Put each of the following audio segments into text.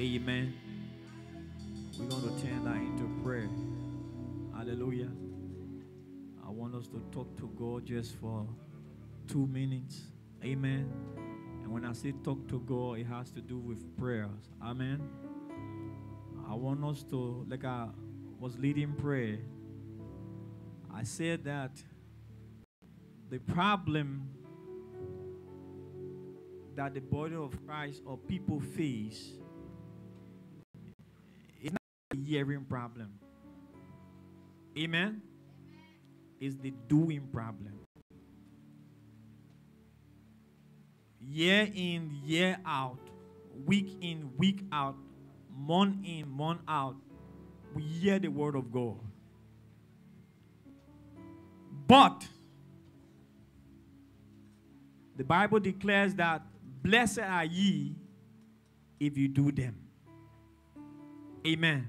Amen. We're going to turn that into prayer. Hallelujah. I want us to talk to God just for two minutes. Amen. And when I say talk to God, it has to do with prayers. Amen. I want us to, like I was leading prayer, I said that the problem that the body of Christ or people face hearing problem. Amen? It's the doing problem. Year in, year out, week in, week out, month in, month out, we hear the word of God. But the Bible declares that blessed are ye if you do them. Amen.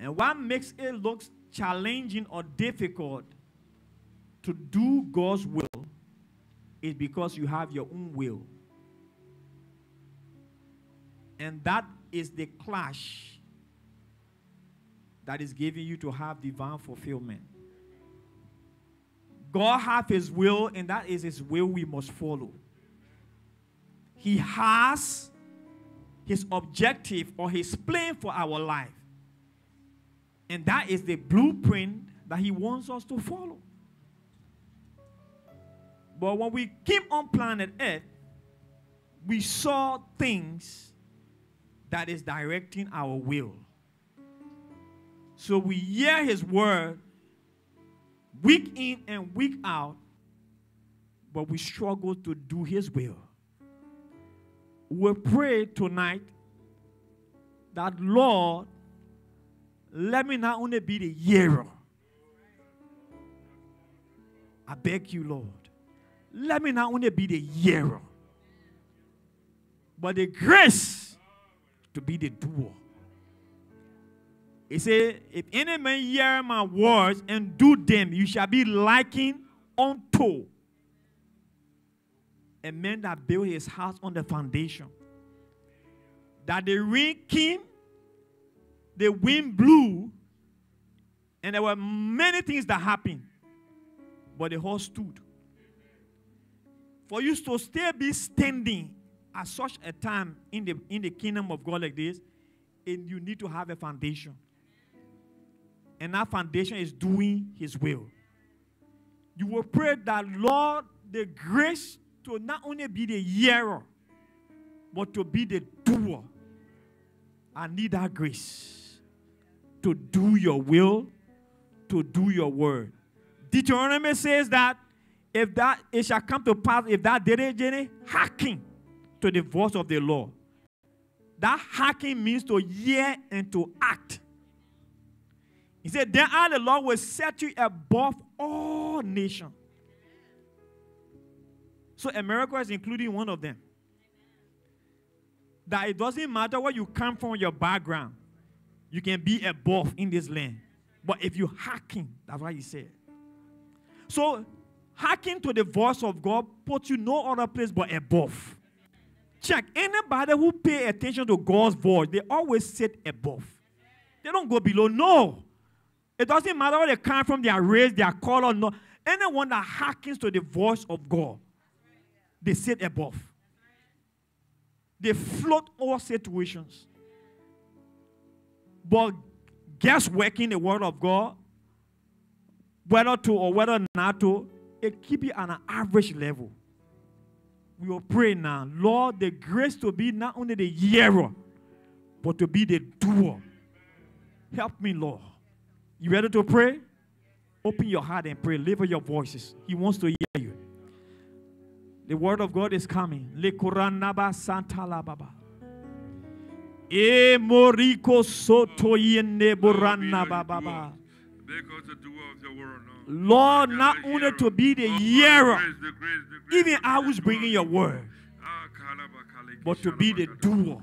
And what makes it look challenging or difficult to do God's will is because you have your own will. And that is the clash that is giving you to have divine fulfillment. God have his will, and that is his will we must follow. He has his objective or his plan for our life. And that is the blueprint that he wants us to follow. But when we came on planet Earth, we saw things that is directing our will. So we hear his word week in and week out, but we struggle to do his will. We pray tonight that Lord, let me not only be the hero. I beg you, Lord. Let me not only be the hero, but the grace to be the doer. He said, If any man hear my words and do them, you shall be likened unto a man that built his house on the foundation. That the rain came, the wind blew, and there were many things that happened, but the house stood. For you to still be standing at such a time in the, in the kingdom of God like this, and you need to have a foundation. And that foundation is doing His will. You will pray that, Lord, the grace to not only be the hearer, but to be the doer. I need that grace to do your will, to do your word. Deuteronomy says that if that it shall come to pass, if that didn't, diligently hacking to the voice of the Lord. That hacking means to hear and to act. He said, Then I, the Lord, will set you above all nations. So America is including one of them. That it doesn't matter where you come from, your background, you can be above in this land. But if you hacking, that's what he said. So hacking to the voice of God puts you no other place but above. Check anybody who pay attention to God's voice, they always sit above. They don't go below. No. It doesn't matter where they come from, their race, their color, no. Anyone that hearkens to the voice of God, they sit above. They float all situations. But guess working the word of God, whether to or whether not to, it keep you on an average level. We will pray now, Lord, the grace to be not only the hearer, but to be the doer. Help me, Lord. You ready to pray? Open your heart and pray. Lift your voices. He wants to hear you. The word of God is coming. Le Santa la Baba. E moriko soto yene burana baba. Because the doer of your word, Lord. Not only to be the hearer, Grace, the grace, the grace, even I was bringing your word, Ah, but to be the doer.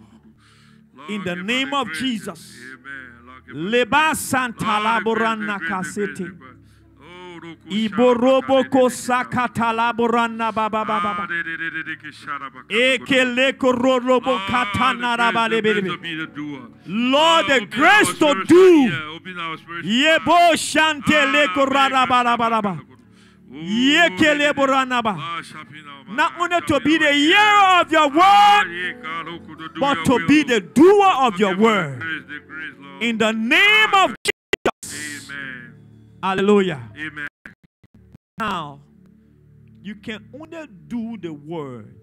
In the name of. Jesus. Amen. Lord, give us Leba Santa the la grace, the burana grace, the grace, the kasete. Grace. Oh, Iborobo kosakatala borana baba baba baba. Ekele kororobo katana raba lebelebe. Lord, the grace to do. Yebo shantele korara bara bara bara. Yekele borana ba. Not only to be the hearer of your word, but to be the doer of your word. In the name of Jesus. Amen. Hallelujah. Amen. Now, you can only do the word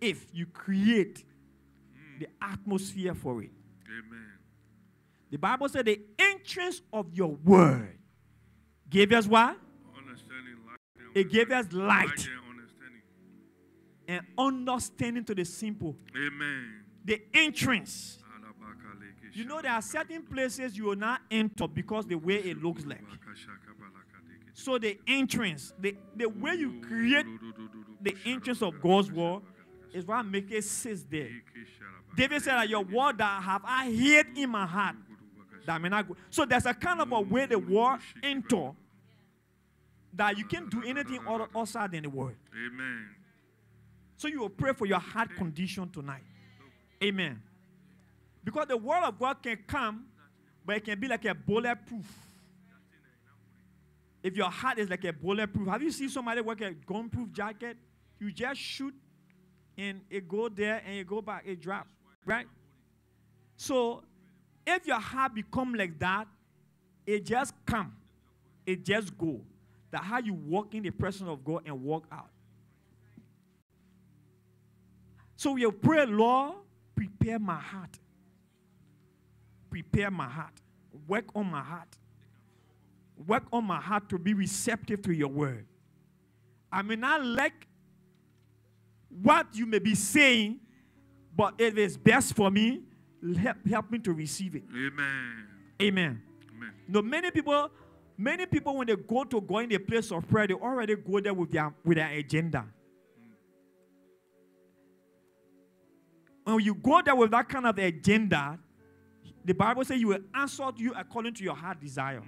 if you create hmm. the atmosphere for it. Amen. The Bible said the entrance of your word gave us what? Understanding light. It gave us light and understanding. and understanding to the simple. Amen. The entrance. You know, there are certain places you will not enter because the way it looks like. So the entrance, the, the way you create the entrance of God's word is what make it sit there. David said that your word that I have I hid in my heart that may not go. So there's a kind of a way the word enter that you can't do anything other outside than the word. Amen. So you will pray for your heart condition tonight. Amen. Because the word of God can come, but it can be like a bulletproof. If your heart is like a bulletproof, have you seen somebody wear a gunproof jacket? You just shoot and it go there and it go back, it drop, right? So if your heart become like that, it just come, it just go. That how you walk in the presence of God and walk out. So we pray, Lord, prepare my heart. Prepare my heart. Work on my heart. Work on my heart to be receptive to your word. I may not like what you may be saying, but if it's best for me, help, help me to receive it. Amen. Amen. Amen. No, many people, many people when they go to go in the place of prayer, they already go there with their with their agenda. Hmm. When you go there with that kind of agenda, the Bible says you will answer you according to your heart desire.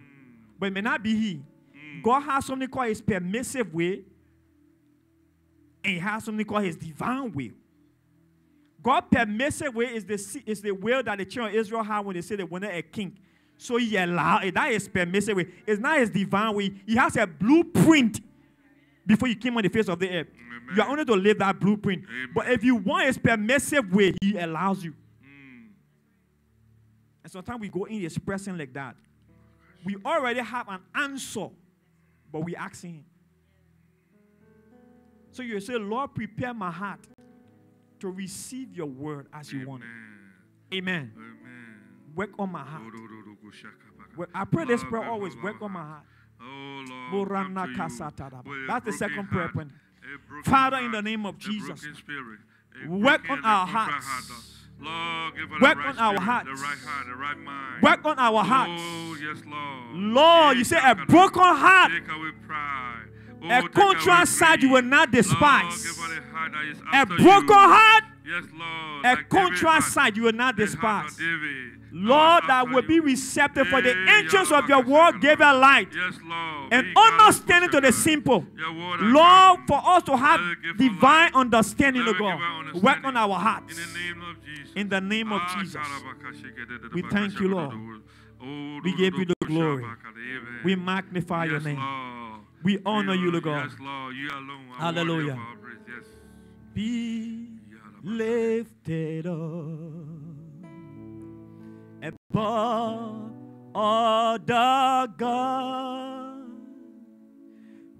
But it may not be he. Hmm. God has something called his permissive way, and he has something called his divine will. God permissive way is the is the will that the children of Israel had when they said they wanted a king. So he allowed that is permissive way. It's not his divine way. He has a blueprint before you came on the face of the earth. Amen. You are only to live that blueprint. But if you want his permissive way, he allows you. And sometimes we go in expressing like that. We already have an answer, but we asking him. So you say, Lord, prepare my heart to receive your word as you want it. Amen. Amen. Amen. Work on my heart. I pray this prayer always. Work on my heart. Oh, Lord, come Borana to you kasatadaba. with a That's the second prayer point. Father, in the name of Jesus, broken spirit, a work on our hearts. Lord, give us Work right on our spirit, hearts. the right heart, right work on our oh, hearts. Oh, yes, Lord. Lord, you say a broken heart. Oh, a contrite side you will not despise. Lord, a heart that is A broken you. heart, Yes, Lord. a like contrite side you will not The heart of despise. Lord, that will be receptive for the angels of your word gave a light Yes, Lord. and understanding to the simple. Lord, for us to have Let it give us divine understanding, Let O God, work on our hearts. In the name of Jesus. In the name of Ah, Jesus. We thank you, Lord. Oh, We give you the glory. We magnify your name. We honor you, Lord Yes, God. Lord. You alone Hallelujah. worthy of our praise. Yes. Be lifted up above the God.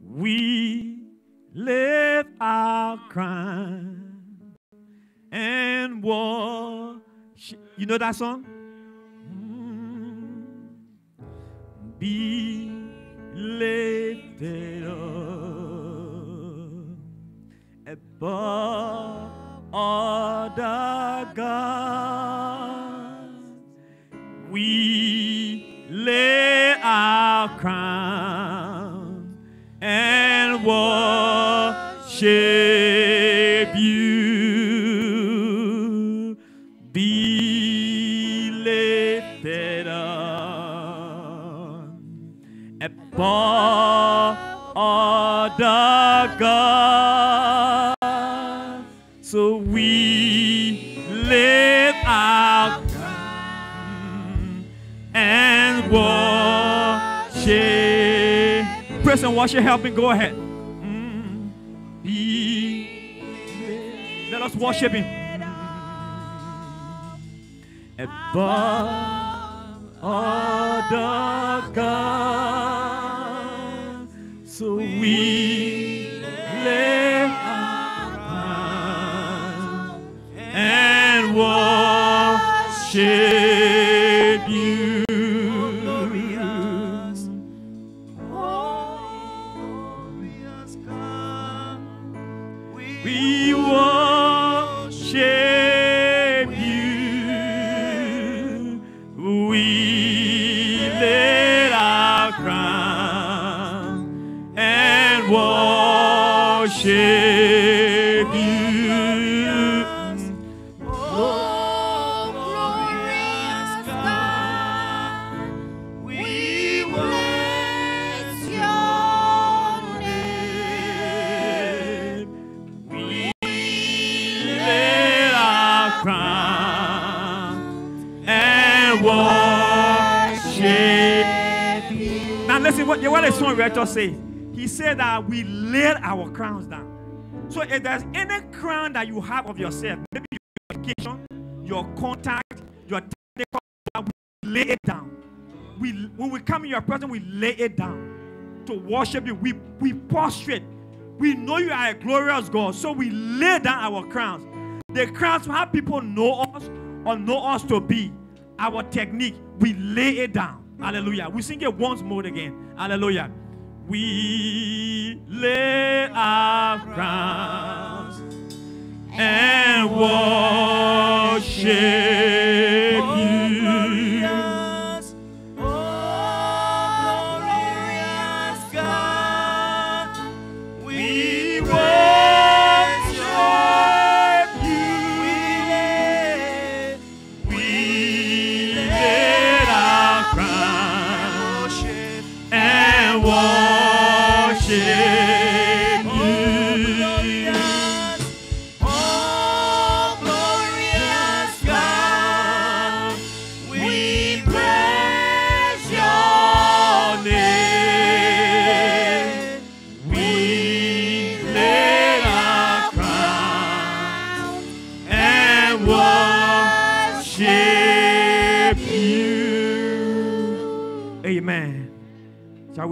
We lift our crown and worship. You know that song? Mm. Be lifted up above all the gods we lay our crown and worship you. Be lifted up upon all the God. Praise and help me. Go ahead. Mm. Let us worship Him. Above other gods, so we lift our and worship What, what the songwriter say? He said that we laid our crowns down. So if there's any crown that you have of yourself, maybe your education, your contact, your technical, we lay it down. We when we come in your presence, we lay it down to worship you. We we prostrate. We know you are a glorious God, so we lay down our crowns. The crowns how people know us or know us to be. Our technique, we lay it down. Hallelujah. We sing it once more again. Hallelujah. We lay our crowns and worship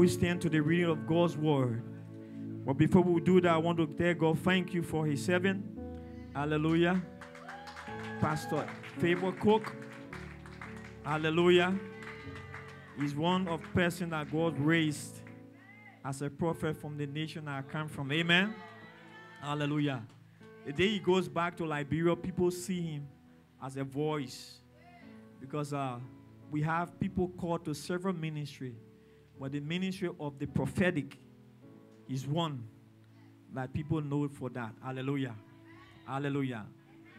stand to the reading of God's word? But before we do that, I want to tell God thank you for his servant. Hallelujah. Pastor Favor Cooke. Hallelujah. He's one of person that God raised as a prophet from the nation I come from. Amen. Hallelujah. The day he goes back to Liberia, people see him as a voice because uh, we have people called to several ministry, but the ministry of the prophetic is one that people know for that. Hallelujah. Hallelujah.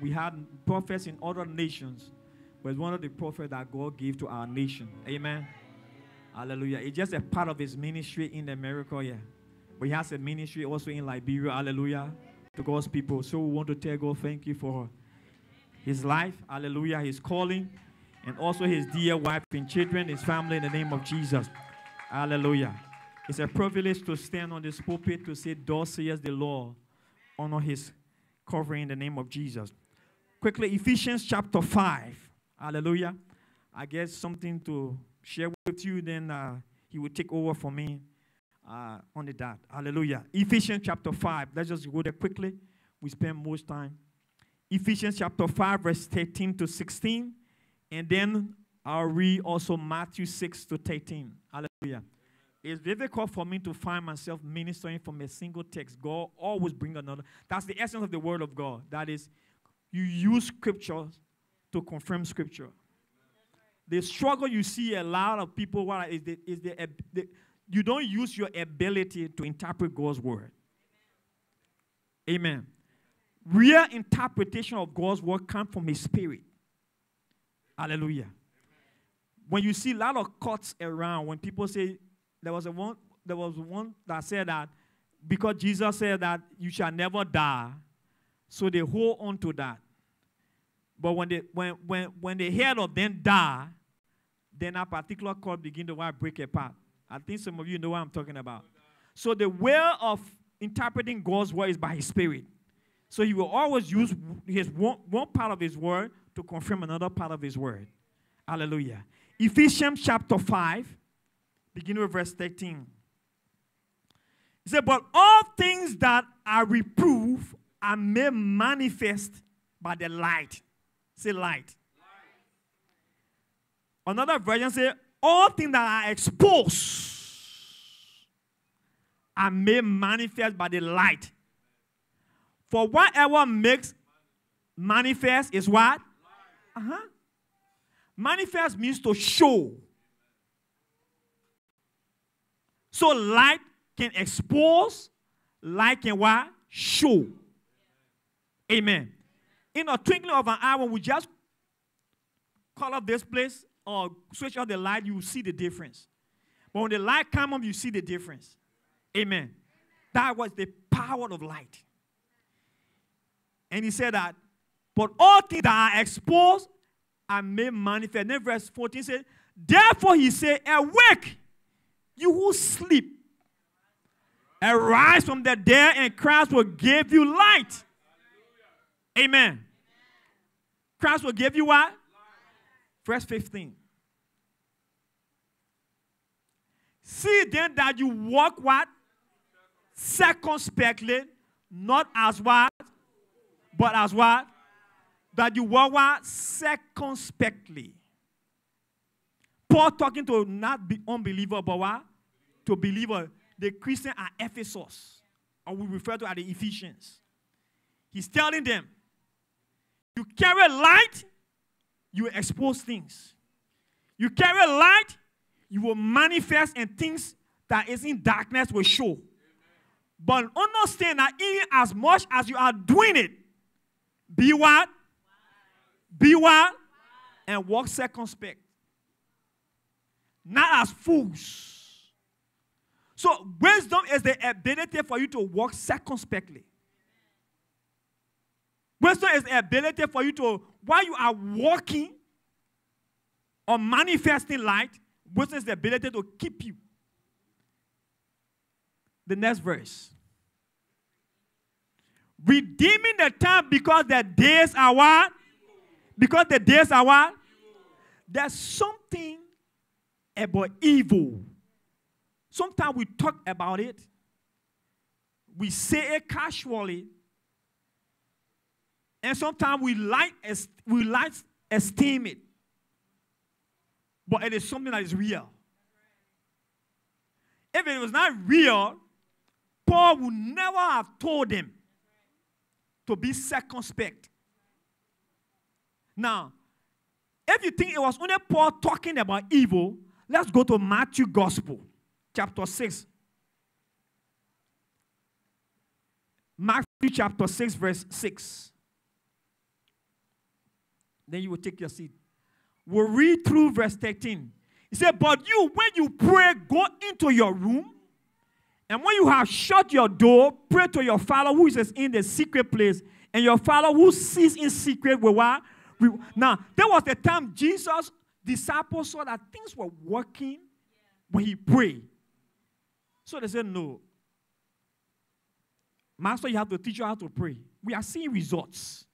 We had prophets in other nations, but one of the prophets that God gave to our nation. Amen. Hallelujah. It's just a part of his ministry in America, yeah. But he has a ministry also in Liberia. Hallelujah. To God's people. So we want to tell God thank you for his life. Hallelujah. His calling. And also his dear wife and children, his family in the name of Jesus. Hallelujah. It's a privilege to stand on this pulpit to say, Thus says the Lord. Honor his covering in the name of Jesus. Quickly, Ephesians chapter 5. Hallelujah. I guess something to share with you, then uh, he will take over for me uh, on the dot. Hallelujah. Ephesians chapter 5. Let's just go there quickly. We spend most time. Ephesians chapter 5, verse 13 to 16. And then I'll read also Matthew 6 to 13. Hallelujah. It's difficult for me to find myself ministering from a single text. God always bring another. That's the essence of the word of God. That is, you use scripture to confirm scripture. The struggle you see a lot of people what is the, is the, the you don't use your ability to interpret God's word. Amen. Real interpretation of God's word comes from His Spirit. Hallelujah. When you see a lot of cuts around, when people say there was a one, there was one that said that because Jesus said that you shall never die, So they hold on to that. But when they when when when the head of them die, then a particular cut begin to what, break apart. I think some of you know what I'm talking about. So the way of interpreting God's word is by His Spirit. So He will always use His one, one part of His word to confirm another part of His word. Hallelujah. Ephesians chapter 5, beginning with verse 13. He said, But all things that are reproved are made manifest by the light. Say light. Another version say, All things that are exposed are made manifest by the light. For whatever makes manifest is what? Uh huh. Manifest means to show. So light can expose, light can what? Show. Amen. In a twinkling of an eye, when we just call up this place or switch off the light, you see the difference. But when the light comes up, you see the difference. Amen. That was the power of light. And he said that, but all things that are exposed are made manifest. Then verse 14 said, Therefore he said, Awake, you who sleep. Arise from the dead, and Christ will give you light. Amen. Christ will give you what? Verse 15. See then that you walk what? Circumspectly, not as what? But as what? That you walk? Circumspectly. Paul talking to not be unbeliever, but what? To believer. The Christian at Ephesus. Or we refer to as the Ephesians. He's telling them, you carry light, you expose things. You carry light, you will manifest and things that is in darkness will show. But understand that even as much as you are doing it, be what? Be what? And walk circumspect. Not as fools. So, wisdom is the ability for you to walk circumspectly. Wisdom is the ability for you to, while you are walking or manifesting light, wisdom is the ability to keep you. The next verse. Redeeming the time because the days are what? Because the days are what? There's something about evil. Sometimes we talk about it, we say it casually, and sometimes we like we like esteem it. But it is something that is real. If it was not real, Paul would never have told them to be circumspect. Now, if you think it was only Paul talking about evil, let's go to Matthew Gospel, chapter 6. Matthew chapter 6, verse 6. Then you will take your seat. We'll read through verse 13. He said, But you, when you pray, go into your room. And when you have shut your door, pray to your Father who is in the secret place. And your Father who sees in secret will what? Now, there was the time Jesus' disciples saw that things were working when he prayed. So they said, No. Master, you have to teach us how to pray. We are seeing results.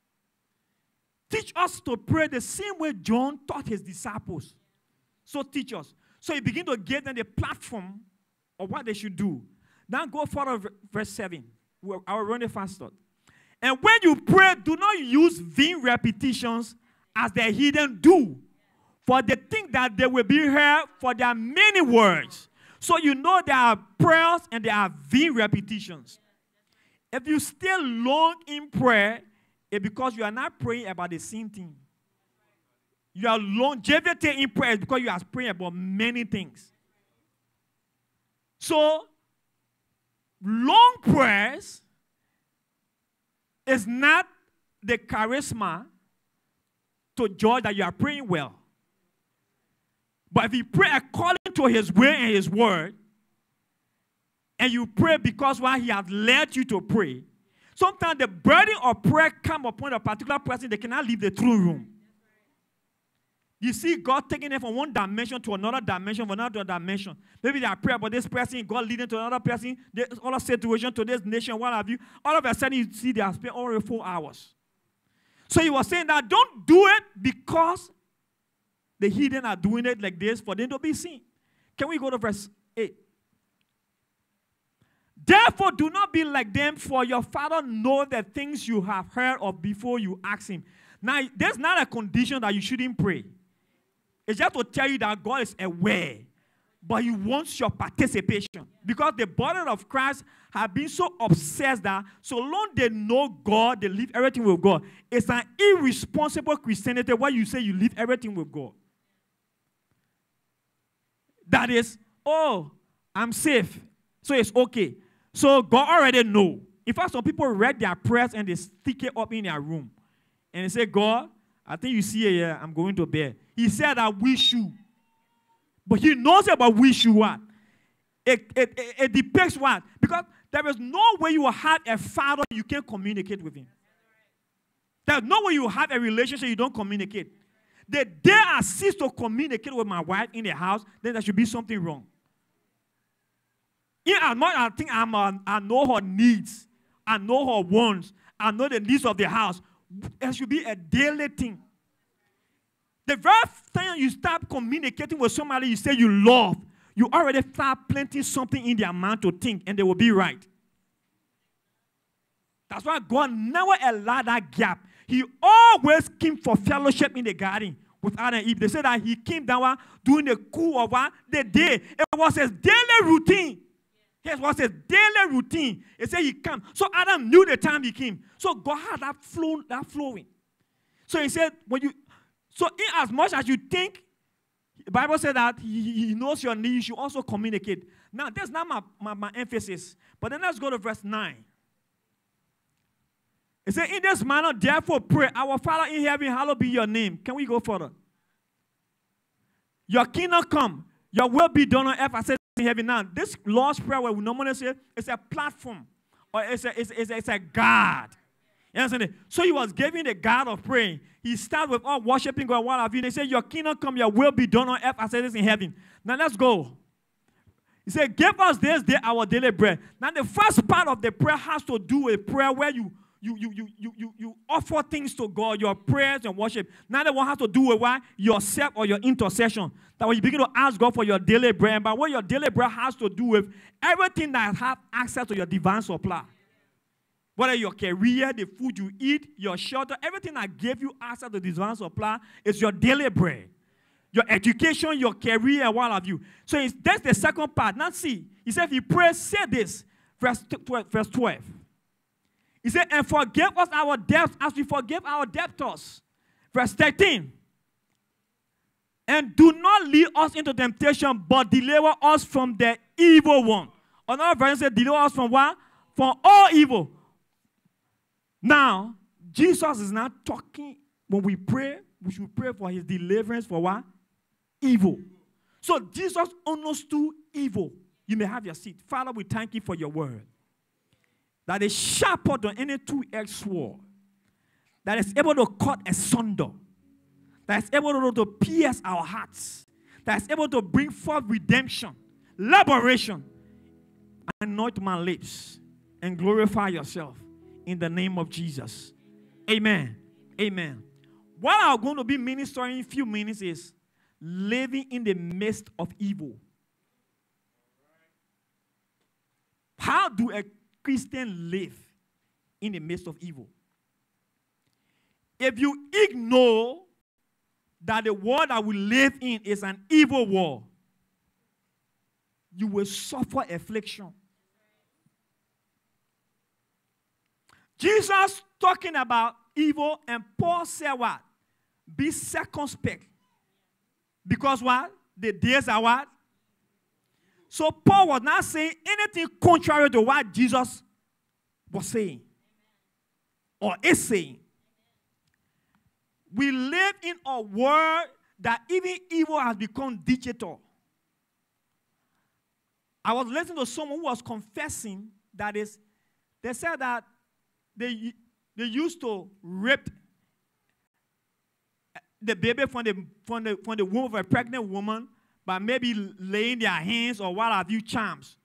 Teach us to pray the same way John taught his disciples. So teach us. So he began to give them the platform of what they should do. Now go further, verse 7. I will run it faster. And when you pray, do not use vain repetitions as the heathen do, for they think that they will be heard for their many words. So you know there are prayers and there are vain repetitions. If you stay long in prayer, it's because you are not praying about the same thing. Your longevity in prayer because you are praying about many things. So, long prayers is not the charisma to judge that you are praying well. But if you pray according to his will and his word, and you pray because why he has led you to pray, Sometimes the burden of prayer come upon a particular person, they cannot leave the throne room. You see God taking them from one dimension to another dimension, from another dimension. Maybe they are praying about this person, God leading to another person, this other situation to this nation, what have you. All of a sudden, you see they have spent already four hours. So he was saying that don't do it because the hidden are doing it like this for them to be seen. Can we go to verse 8? Therefore, do not be like them, for your father knows the things you have heard of before you ask him. Now, there's not a condition that you shouldn't pray. It's just to tell you that God is aware, but He wants your participation. Because the body of Christ have been so obsessed that so long they know God, they leave everything with God. It's an irresponsible Christianity where you say you leave everything with God. That is, oh, I'm safe, so it's okay. So God already know. In fact, some people read their prayers and they stick it up in their room. And they say, God, I think you see it here, I'm going to bed. He said, I wish you. But he knows about wish you what? It, it, it, it depicts what? Because there is no way you have a father you can't communicate with him. There's no way you have a relationship you don't communicate. The day I cease to communicate with my wife in the house, then there should be something wrong. In as much I think I'm a, I know her needs, I know her wants, I know the needs of the house. There should be a daily thing. The very time you start communicating with somebody you say you love, you already start planting something in their mind to think, and they will be right. That's why God never allowed that gap. He always came for fellowship in the garden with Adam and Eve. They said that he came down during the cool of the day. It was his daily routine. It was his daily routine. He said he came. So Adam knew the time he came. So God had that flow, that flowing. So he said, when you so, in as much as you think, the Bible said that he, he knows your needs, you also communicate. Now, that's not my, my, my emphasis. But then let's go to verse 9. It says, In this manner, therefore, pray, Our Father in heaven, hallowed be your name. Can we go further? Your kingdom come, your will be done on earth as is in heaven. Now, this Lord's Prayer, what we normally say, it's a platform or it's a, it's, it's, it's a guard. Understand? So he was giving the God of praying. He started with all worshiping God. What have you? They say, Your kingdom come, your will be done on earth as it is in heaven. Now let's go. He said, Give us this day our daily bread. Now, the first part of the prayer has to do with prayer where you you, you, you, you, you, you offer things to God, your prayers and worship. Now the one has to do with what? Yourself or your intercession. That when you begin to ask God for your daily bread, but what your daily bread has to do with everything that have access to your divine supply. Whether your career, the food you eat, your shelter, everything I gave you access to divine supply is your daily bread. Your education, your career, what have you. So that's the second part. Now see, he said, if you pray, say this, verse 12. Verse 12. He said, and forgive us our debts as we forgive our debtors. Verse 13. And do not lead us into temptation, but deliver us from the evil one. Another verse said, deliver us from what? From all evil. Now, Jesus is not talking when we pray, we should pray for his deliverance for what? Evil. So Jesus understood evil. You may have your seat. Father, we thank you for your word. That is sharper than any two-edged sword. That is able to cut asunder. That is able to, to pierce our hearts. That is able to bring forth redemption, liberation. Anoint my lips and glorify yourself in the name of Jesus. Amen. Amen. What I'm going to be ministering in a few minutes is living in the midst of evil. How do a Christian live in the midst of evil? If you ignore that the world that we live in is an evil world, you will suffer affliction. Jesus talking about evil, and Paul said what? Be circumspect. Because what? The days are what? So Paul was not saying anything contrary to what Jesus was saying or is saying. We live in a world that even evil has become digital. I was listening to someone who was confessing that is, they said that they, they used to rip the baby from the, from, the, from the womb of a pregnant woman by maybe laying their hands or what have you charms.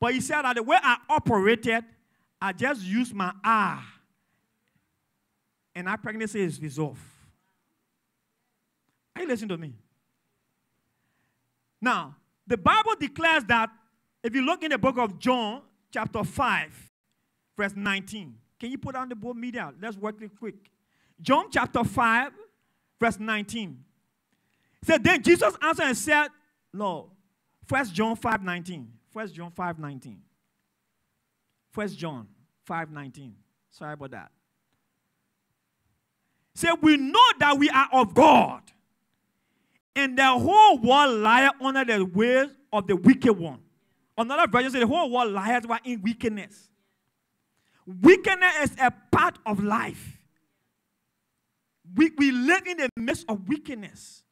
But he said that the way I operated, I just used my eye. And that pregnancy is resolved. Are you listening to me? Now, the Bible declares that if you look in the book of John, chapter 5, verse 19. Can you put on the board media? Let's work it quick. John chapter 5, verse 19. It said, Then Jesus answered and said, Lord, First John 5 19. First John 5 19. First John 5 19. Sorry about that. Say, we know that we are of God, and the whole world lieth under the ways of the wicked one. Another version says, the whole world lieth in wickedness. Wickedness is a part of life. We, we live in the midst of wickedness.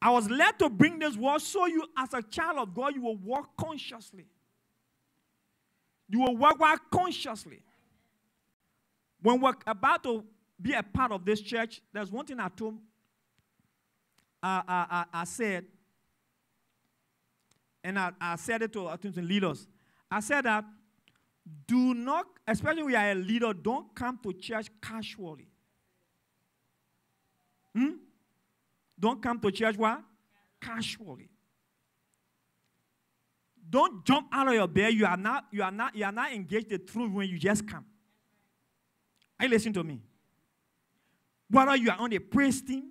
I was led to bring this word so you, as a child of God, you will walk consciously. You will walk, consciously. When we're about to be a part of this church, there's one thing I told, I, I, I, said, and I, I said it to, to leaders. I said that do not, especially when you are a leader, don't come to church casually. Hmm? Don't come to church what? Casually. Don't jump out of your bed. You are not, you are not, you are not engaged the truth when you just come. Are you listening to me? Whether you are on the praise team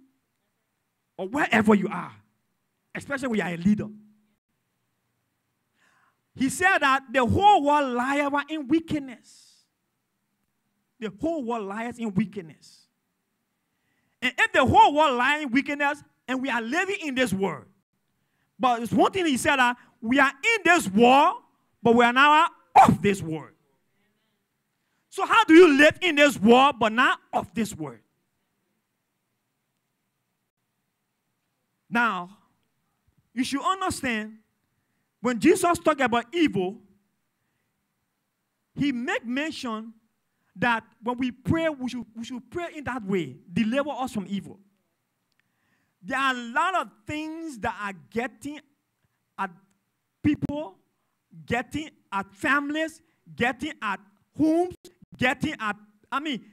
or wherever you are, especially when you are a leader. He said that the whole world lies in wickedness. The whole world lies in wickedness. And if the whole world lies in wickedness, and we are living in this world, but it's one thing he said that we are in this world, but we are now of this world. So how do you live in this world but not of this world? Now, you should understand when Jesus talked about evil, he made mention that when we pray, we should, we should pray in that way, deliver us from evil. There are a lot of things that are getting at people, getting at families, getting at homes, getting at, I mean,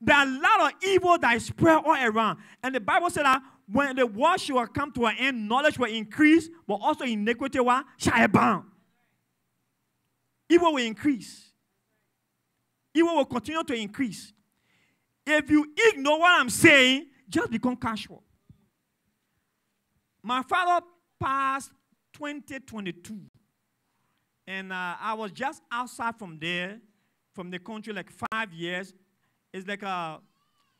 there are a lot of evil that is spread all around. And the Bible said that when the world shall come to an end, knowledge will increase, but also iniquity will shall abound. Evil will increase. Evil will continue to increase. If you ignore what I'm saying, just become casual. My father passed 2022. And uh, I was just outside from there, from the country, like five years. It's like a, uh,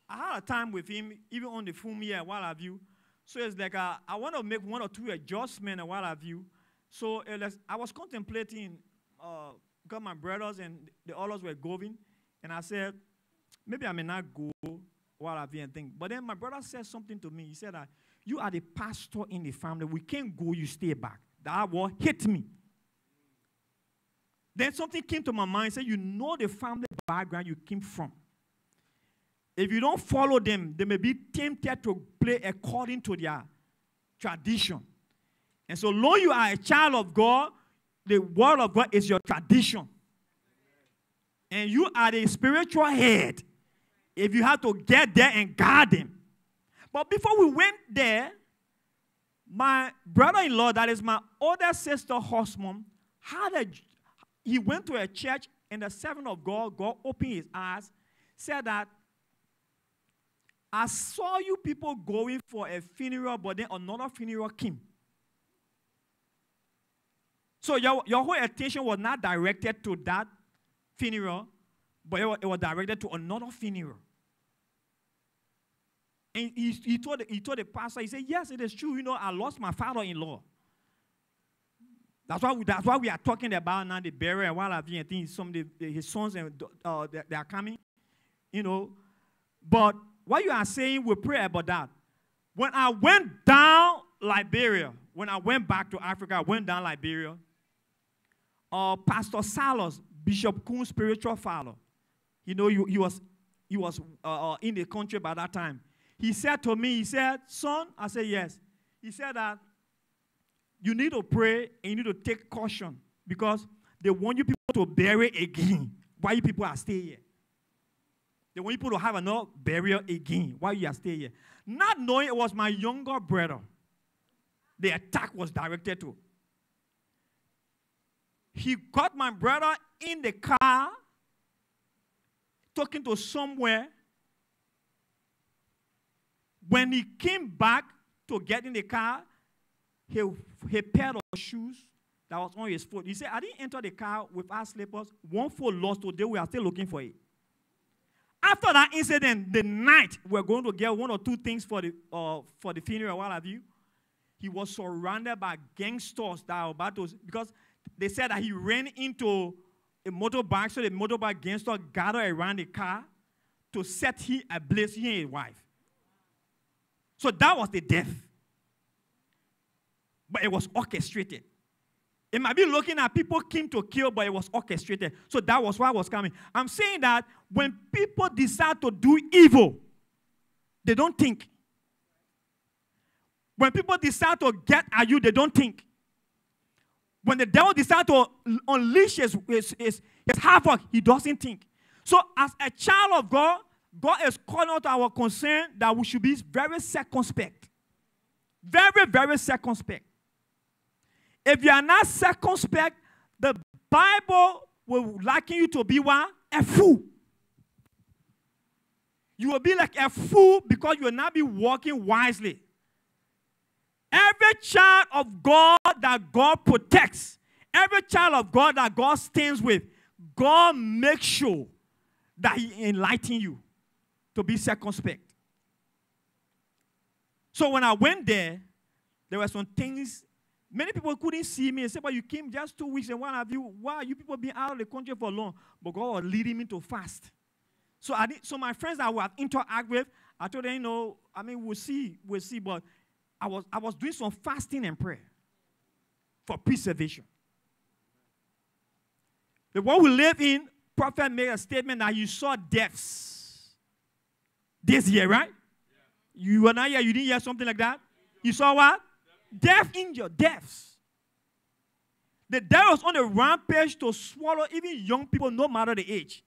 I had a time with him, even on the phone here, what have you. So it's like uh, I want to make one or two adjustments and what have you. So was, I was contemplating, uh, got my brothers and the others were going, and I said, maybe I may not go, what have you, and think. But then my brother said something to me. He said that you are the pastor in the family. We can't go, you stay back. That word hit me. Then something came to my mind. Said, you know the family background you came from. If you don't follow them, they may be tempted to play according to their tradition. And so long you are a child of God, the word of God is your tradition. And you are the spiritual head. If you have to get there and guard them. But before we went there, my brother-in-law, that is my older sister husband, had a he went to a church and the servant of God, God opened his eyes, said that I saw you people going for a funeral, but then another funeral came. So your, your whole attention was not directed to that funeral, but it was, it was directed to another funeral. And he, he, told, he told the pastor, he said, Yes, it is true. You know, I lost my father in law. That's why, we, that's why we are talking about now the burial and what have you. I think some of the, his sons and uh, they, they are coming, you know. But what you are saying, we pray about that. When I went down Liberia, when I went back to Africa, I went down Liberia. Uh, Pastor Salos, Bishop Kuhn's spiritual father, You know, he, he was, he was uh, uh, in the country by that time. He said to me, he said, son, I said, yes. He said that you need to pray and you need to take caution because they want you people to bury again while you people are staying here. They want people to have another burial again while you are staying here. Not knowing it was my younger brother the attack was directed to. He got my brother in the car, talking to somewhere. When he came back to get in the car, he, he pair of shoes that was on his foot. He said, I didn't enter the car with our slippers. One foot lost today. We are still looking for it. After that incident, the night we're going to get one or two things for the, uh, for the funeral, what have you, he was surrounded by gangsters that were about to, because they said that he ran into a motorbike, so the motorbike gangster gathered around the car to set him ablaze, he and his wife. So that was the death. But it was orchestrated. It might be looking at people came to kill, but it was orchestrated. So that was why I was coming. I'm saying that when people decide to do evil, they don't think. When people decide to get at you, they don't think. When the devil decides to unleash his, his, his, his havoc, he doesn't think. So, as a child of God, God is calling out our concern that we should be very circumspect. Very, very circumspect. If you are not circumspect, the Bible will liken you to be one, a fool. You will be like a fool because you will not be walking wisely. Every child of God that God protects, every child of God that God stands with, God makes sure that He enlighten you to be circumspect. So when I went there, there were some things. Many people couldn't see me and say, "But you came just two weeks, and what have you? Why you people been out of the country for long?" But God was leading me to fast. So I did, so my friends that I would interact with, I told them, you know, I mean, we'll see, we'll see, but I was, I was doing some fasting and prayer for preservation. The world we live in, prophet made a statement that you saw deaths this year, right? You were not here, you didn't hear something like that? You saw what? Death in your deaths. The devil was on a rampage to swallow even young people, no matter the age.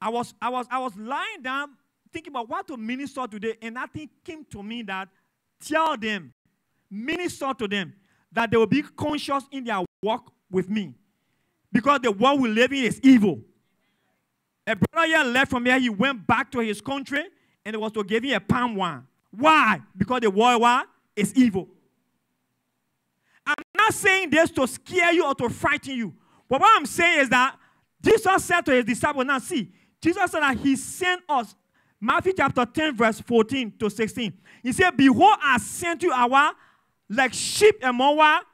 I was, I was, I was lying down thinking about what to minister today, and nothing came to me that tell them, minister to them, that they will be conscious in their walk with me. Because the world we live in is evil. A brother here left from here, he went back to his country, and it was to give him a palm wine. Why? Because the world is evil. Not saying this to scare you or to frighten you. But what I'm saying is that Jesus said to his disciples, now see, Jesus said that he sent us Matthew chapter 10, verse 14 to 16. He said, Behold, I sent you our like sheep among what?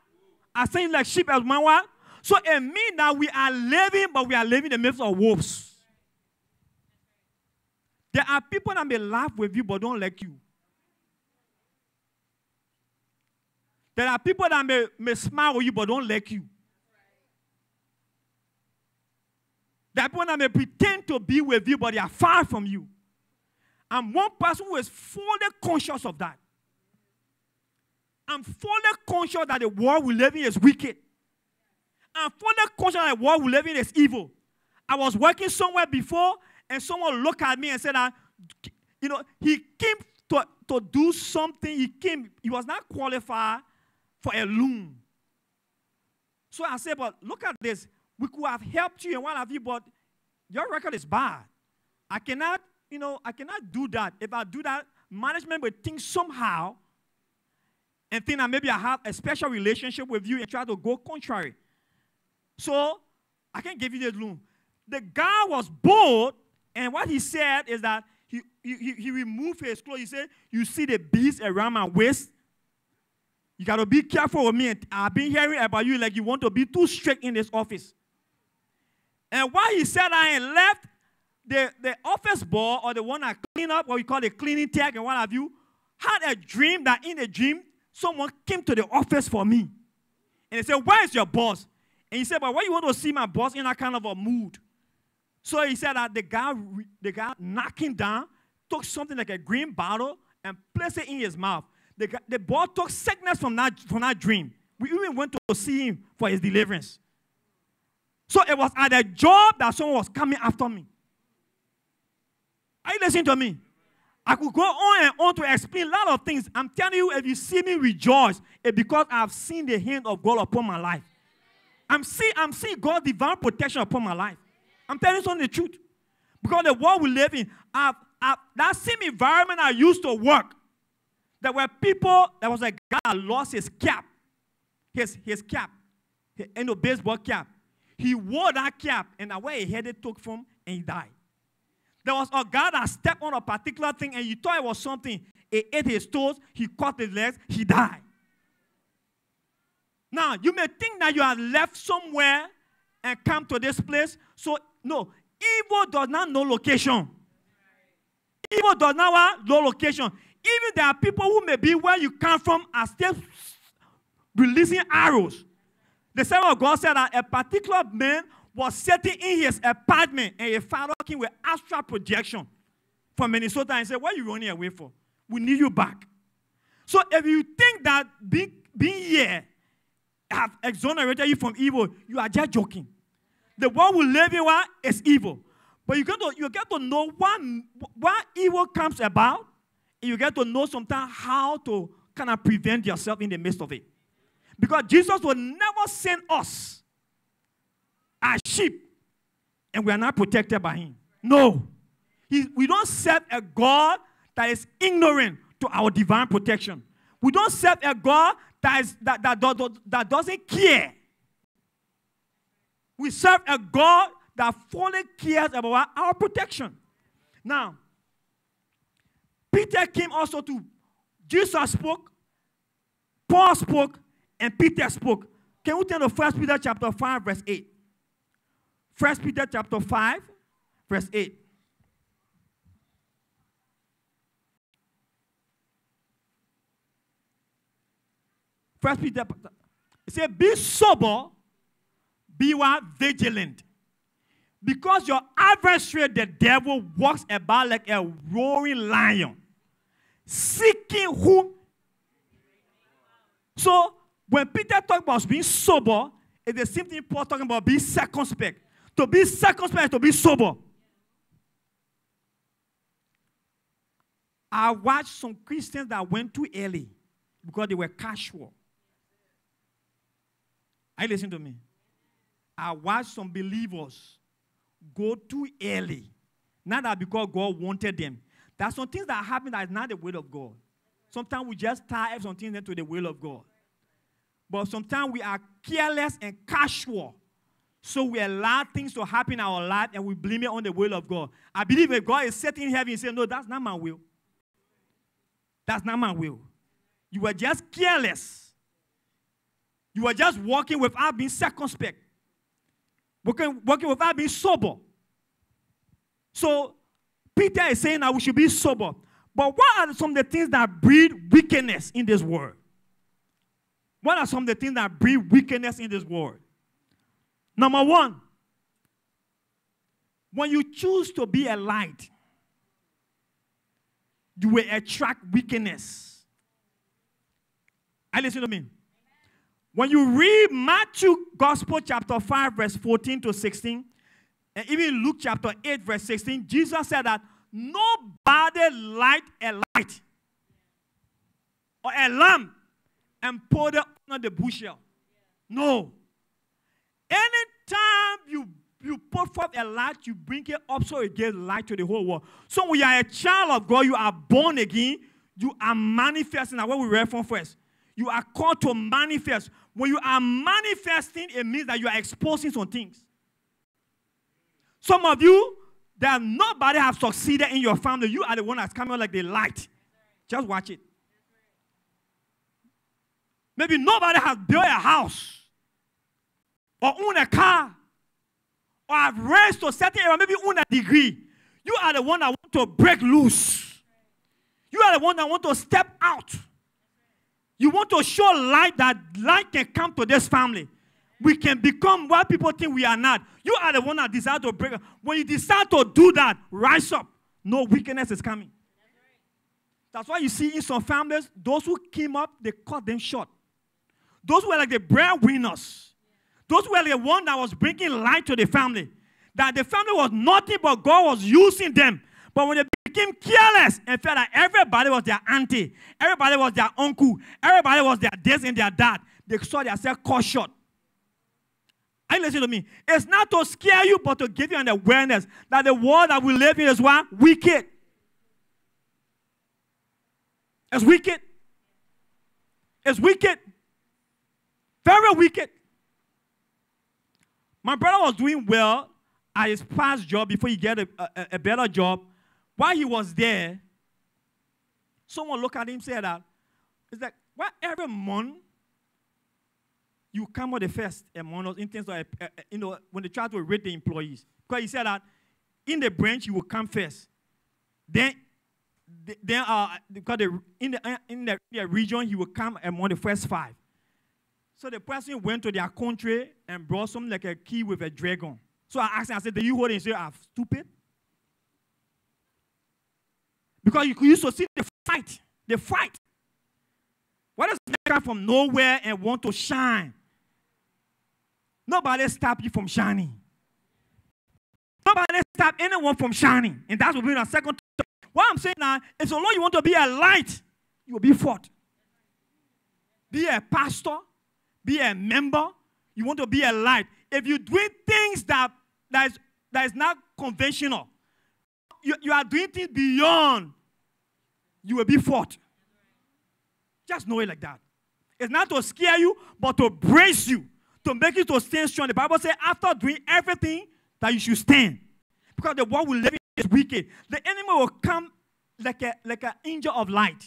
I sent you like sheep among what? So it means that we are living, but we are living in the midst of wolves. There are people that may laugh with you but don't like you. There are people that may, may smile with you but don't like you. There are people that may pretend to be with you but they are far from you. I'm one person who is fully conscious of that. I'm fully conscious that the world we live in is wicked. I'm fully conscious that the world we live in is evil. I was working somewhere before, and someone looked at me and said, you know, he came to, to do something. He came, he was not qualified for a loan. So I said, but look at this. We could have helped you and one of you, but your record is bad. I cannot you know, I cannot do that. If I do that, management will think somehow and think that maybe I have a special relationship with you and try to go contrary. So I can't give you the loan. The guy was bold, and what he said is that he, he, he removed his clothes. He said, You see the beads around my waist? You got to be careful with me. I've been hearing about you like you want to be too strict in this office. And while he said I ain't left, the, the office boy or the one that clean up, what we call the cleaning tech and what have you, had a dream that in a dream, someone came to the office for me. And they said, Where is your boss? And he said, But why you want to see my boss in that kind of a mood? So he said that the guy, the guy knocking down took something like a green bottle and placed it in his mouth. The, the boy took sickness from that, from that dream. We even went to see him for his deliverance. So it was at a job that someone was coming after me. Are you listening to me? I could go on and on to explain a lot of things. I'm telling you, if you see me rejoice, it's because I've seen the hand of God upon my life. I'm seeing, I'm seeing God's divine protection upon my life. I'm telling you something the truth. Because the world we live in, I've, I've, that same environment I used to work, there were people, there was a guy that lost his cap, his, his cap, his, you know, baseball cap. He wore that cap, and the way he headed took from, and he died. There was a guy that stepped on a particular thing, and you thought it was something. He ate his toes, he cut his legs, he died. Now, you may think that you have left somewhere and come to this place. So, no, evil does not know location. Evil does not know location. Even there are people who may be where you come from are still releasing arrows. The servant of God said that a particular man was sitting in his apartment and a father came with astral projection from Minnesota and said, What are you running away for? We need you back. So if you think that being, being here have exonerated you from evil, you are just joking. The world we live in is evil. But you get to you get to know what, what evil comes about, you get to know sometimes how to kind of prevent yourself in the midst of it. Because Jesus will never send us as sheep and we are not protected by him. No. He, we don't serve a God that is ignorant to our divine protection. We don't serve a God that, is, that, that, that, that doesn't care. We serve a God that fully cares about our protection. Now, Peter came also to Jesus spoke, Paul spoke, and Peter spoke. Can we turn to 1 Peter chapter 5, verse 8? 1 Peter chapter 5, verse 8. First Peter, it said, Be sober, be? Vigilant. Because your adversary, the devil, walks about like a roaring lion, seeking whom. So, when Peter talked about being sober, it's the same thing Paul talking about being circumspect. To be circumspect, to be sober. I watched some Christians that went too early because they were casual. Are you listening to me? I watched some believers go too early. Not that because God wanted them. There's some things that happen that is not the will of God. Sometimes we just tie some things into the will of God. But sometimes we are careless and casual. So we allow things to happen in our life and we blame it on the will of God. I believe if God is sitting in heaven and saying, No, that's not my will. That's not my will. You were just careless. You were just walking without being circumspect. Walking, walking without being sober. So Peter is saying that we should be sober. But what are some of the things that breed wickedness in this world? What are some of the things that breed wickedness in this world? Number one, when you choose to be a light, you will attract wickedness. I listen to me. When you read Matthew Gospel chapter 5, verse 14 to 16, and even Luke chapter 8, verse 16, Jesus said that nobody light a light or a lamp and put it under the bushel. No. Anytime you, you put forth a light, you bring it up so it gives light to the whole world. So when you are a child of God, you are born again, you are manifesting. Now, what we read from first. You are called to manifest. When you are manifesting, it means that you are exposing some things. Some of you, that nobody have succeeded in your family. You are the one that's coming like the light. Just watch it. Maybe nobody has built a house or own a car or have raised to a certain area, maybe own a degree. You are the one that want to break loose. You are the one that want to step out. You want to show light that light can come to this family. We can become what people think we are not. You are the one that decide to break. When you decide to do that, rise up. No weakness is coming. That's why you see in some families, those who came up, they cut them short. Those were like the breadwinners. Those were the one that was bringing light to the family. That the family was nothing but God was using them. But when they became careless and felt that everybody was their auntie, everybody was their uncle, everybody was their this and their dad, they saw themselves cut short. Are you listening to me? It's not to scare you, but to give you an awareness that the world that we live in is what? Wicked. It's wicked. It's wicked. Very wicked. My brother was doing well at his past job before he get a, a, a better job. While he was there, someone looked at him and said that, it's like, why every month you come with the first among us in terms of, uh, uh, you know, when they try to rate the employees. Because he said that in the branch, you will come first. Then, then uh, because the, in, the, uh, in the, the region, he will come among the first five. So the person went to their country and brought something like a key with a dragon. So I asked him, I said, Do you hold it? He said, I'm stupid. Because you used to see the fight. The fight. What does come from nowhere and want to shine? Nobody stop you from shining. Nobody stop anyone from shining. And that's what we're on second. What I'm saying now is long you want to be a light, you will be fought. Be a pastor, be a member, you want to be a light. If you're doing things that, that, is, that is not conventional, you, you are doing things beyond, you will be fought. Just know it like that. It's not to scare you, but to brace you to make you to stand strong. The Bible says, after doing everything, that you should stand. Because the world we live in is wicked. The enemy will come like a like an angel of light.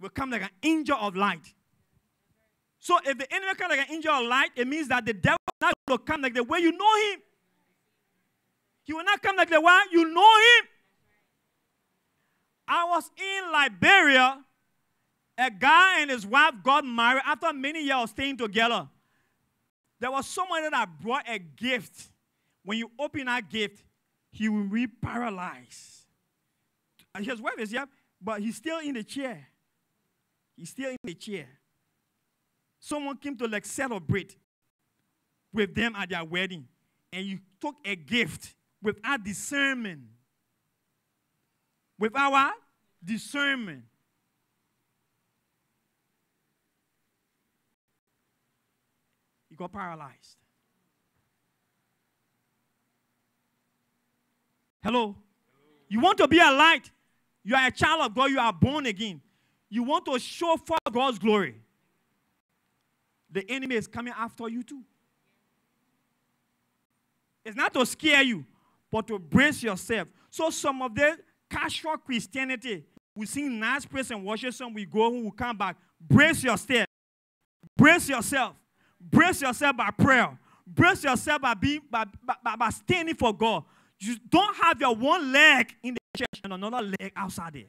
Will come like an angel of light. So if the enemy comes like an angel of light, it means that the devil not will come like the way you know him. He will not come like the way you know him. I was in Liberia a guy and his wife got married after many years staying together. There was someone that brought a gift. When you open that gift, he will be paralyzed. Uh, his wife is here, but he's still in the chair. He's still in the chair. Someone came to like celebrate with them at their wedding, and you took a gift without discernment. With our discernment. Got paralyzed. Hello? You want to be a light. You are a child of God. You are born again. You want to show for God's glory. The enemy is coming after you too. It's not to scare you, but to brace yourself. So some of the casual Christianity, we sing nice praise and worship song, we go home, we come back. Brace yourself. Brace yourself. Brace yourself by prayer. Brace yourself by being by, by, by standing for God. You don't have your one leg in the church and another leg outside there.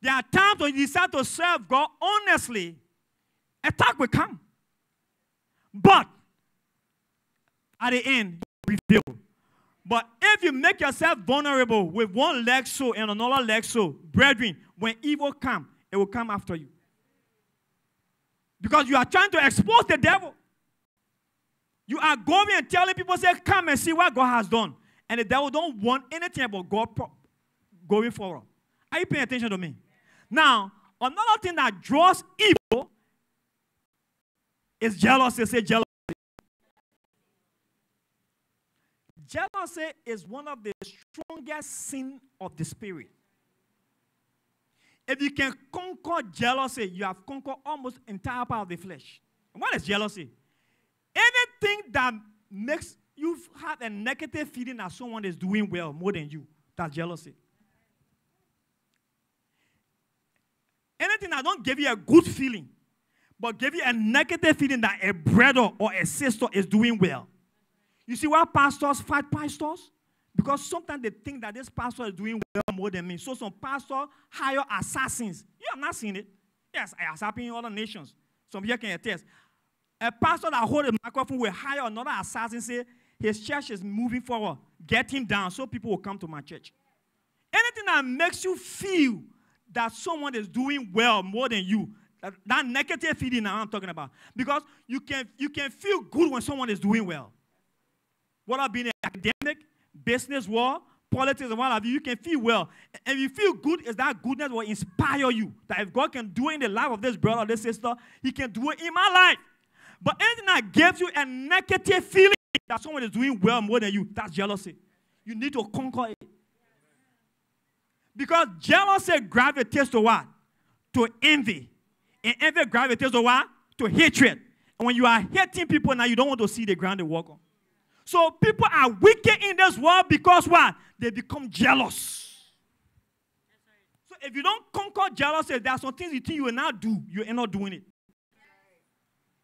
There are times when you decide to serve God honestly, attack will come. But at the end, reveal. But if you make yourself vulnerable with one leg so and another leg so, brethren, when evil come, it will come after you. Because you are trying to expose the devil. You are going and telling people, say, come and see what God has done. And the devil don't want anything about God going forward. Are you paying attention to me? Now, another thing that draws evil is jealousy. Say jealousy. Jealousy is one of the strongest sin of the spirit. If you can conquer jealousy, you have conquered almost entire part of the flesh. what is jealousy? Anything that makes you have a negative feeling that someone is doing well more than you, that's jealousy. Anything that don't give you a good feeling, but give you a negative feeling that a brother or a sister is doing well. You see why pastors fight pastors? Because sometimes they think that this pastor is doing well more than me. So some pastor hire assassins. You have not seen it. Yes, it has happened in other nations. Some here can attest. A pastor that hold a microphone will hire another assassin, say his church is moving forward. Get him down so people will come to my church. Anything that makes you feel that someone is doing well more than you, that, that negative feeling now I'm talking about. Because you can you can feel good when someone is doing well. Whether being an academic, business world, politics, and what have you, you can feel well. And if you feel good, is that goodness will inspire you. That if God can do it in the life of this brother or this sister, He can do it in my life. But anything that gives you a negative feeling that someone is doing well more than you, that's jealousy. You need to conquer it. Because jealousy gravitates to what? To envy. And envy gravitates to what? To hatred. And when you are hating people now, you don't want to see the ground they walk on. So people are wicked in this world because what? They become jealous. So if you don't conquer jealousy, there are some things you think you will not do, you are not doing it.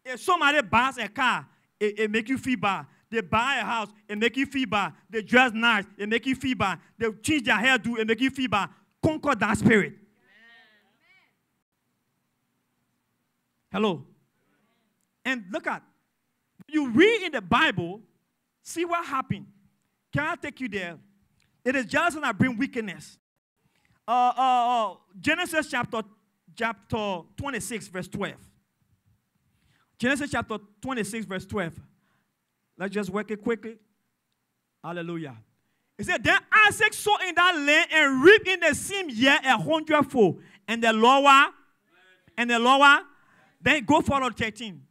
If somebody buys a car, it, it make you feel bad. They buy a house, it make you feel bad. They dress nice, it make you feel bad. They change their hairdo, it make you feel bad. Conquer that spirit. Hello. And look at, you read in the Bible, see what happened. Can I take you there? It is jealousy that bring wickedness. Uh, uh, uh, Genesis chapter, chapter 26, verse 12. Genesis chapter 26, verse 12. Let's just work it quickly. Hallelujah. It said, Then Isaac sowed in that land and reaped in the same year a hundredfold. And the lower, and the lower, then go follow 13.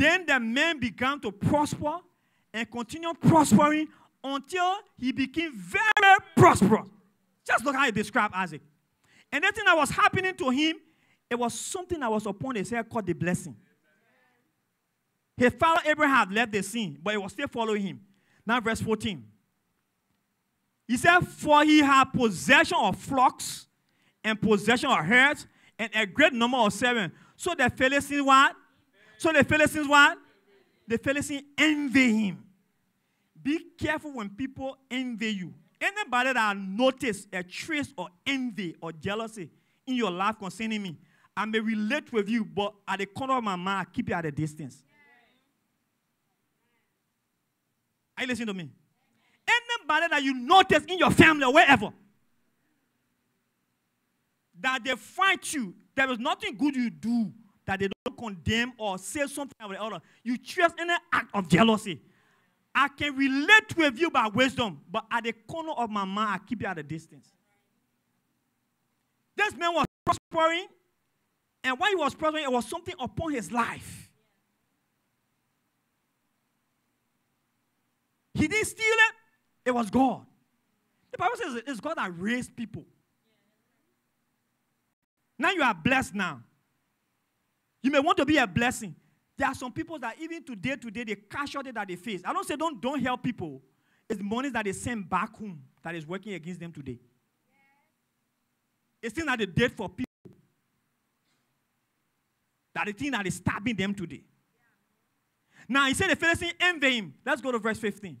Then the man began to prosper and continue prospering until he became very prosperous. Just look how he described Isaac. And thing that was happening to him, it was something that was upon his head called the blessing. His father Abraham had left the scene, but he was still following him. Now, verse 14. He said, For he had possession of flocks and possession of herds and a great number of servants. So the Philistines what? So the Philistines what? The Philistines envy him. Be careful when people envy you. Anybody that notice a trace of envy or jealousy in your life concerning me, I may relate with you, but at the corner of my mind, I keep you at a distance. Are you listening to me? Anybody that you notice in your family or wherever that they fight you, there is nothing good you do that they don't condemn or say something about the other. You trust any act of jealousy. I can relate with you by wisdom, but at the corner of my mind, I keep you at a distance. This man was prospering, and while he was prospering, it was something upon his life. He didn't steal it, it was God. The Bible says it's God that raised people. Now you are blessed now. You may want to be a blessing. There are some people that even today, today, they cash out that they face. I don't say don't, don't help people. It's money that they send back home that is working against them today. It's thing that they did for people. That the thing that is stabbing them today. Now he said the Philistine envy him. Let's go to verse 15.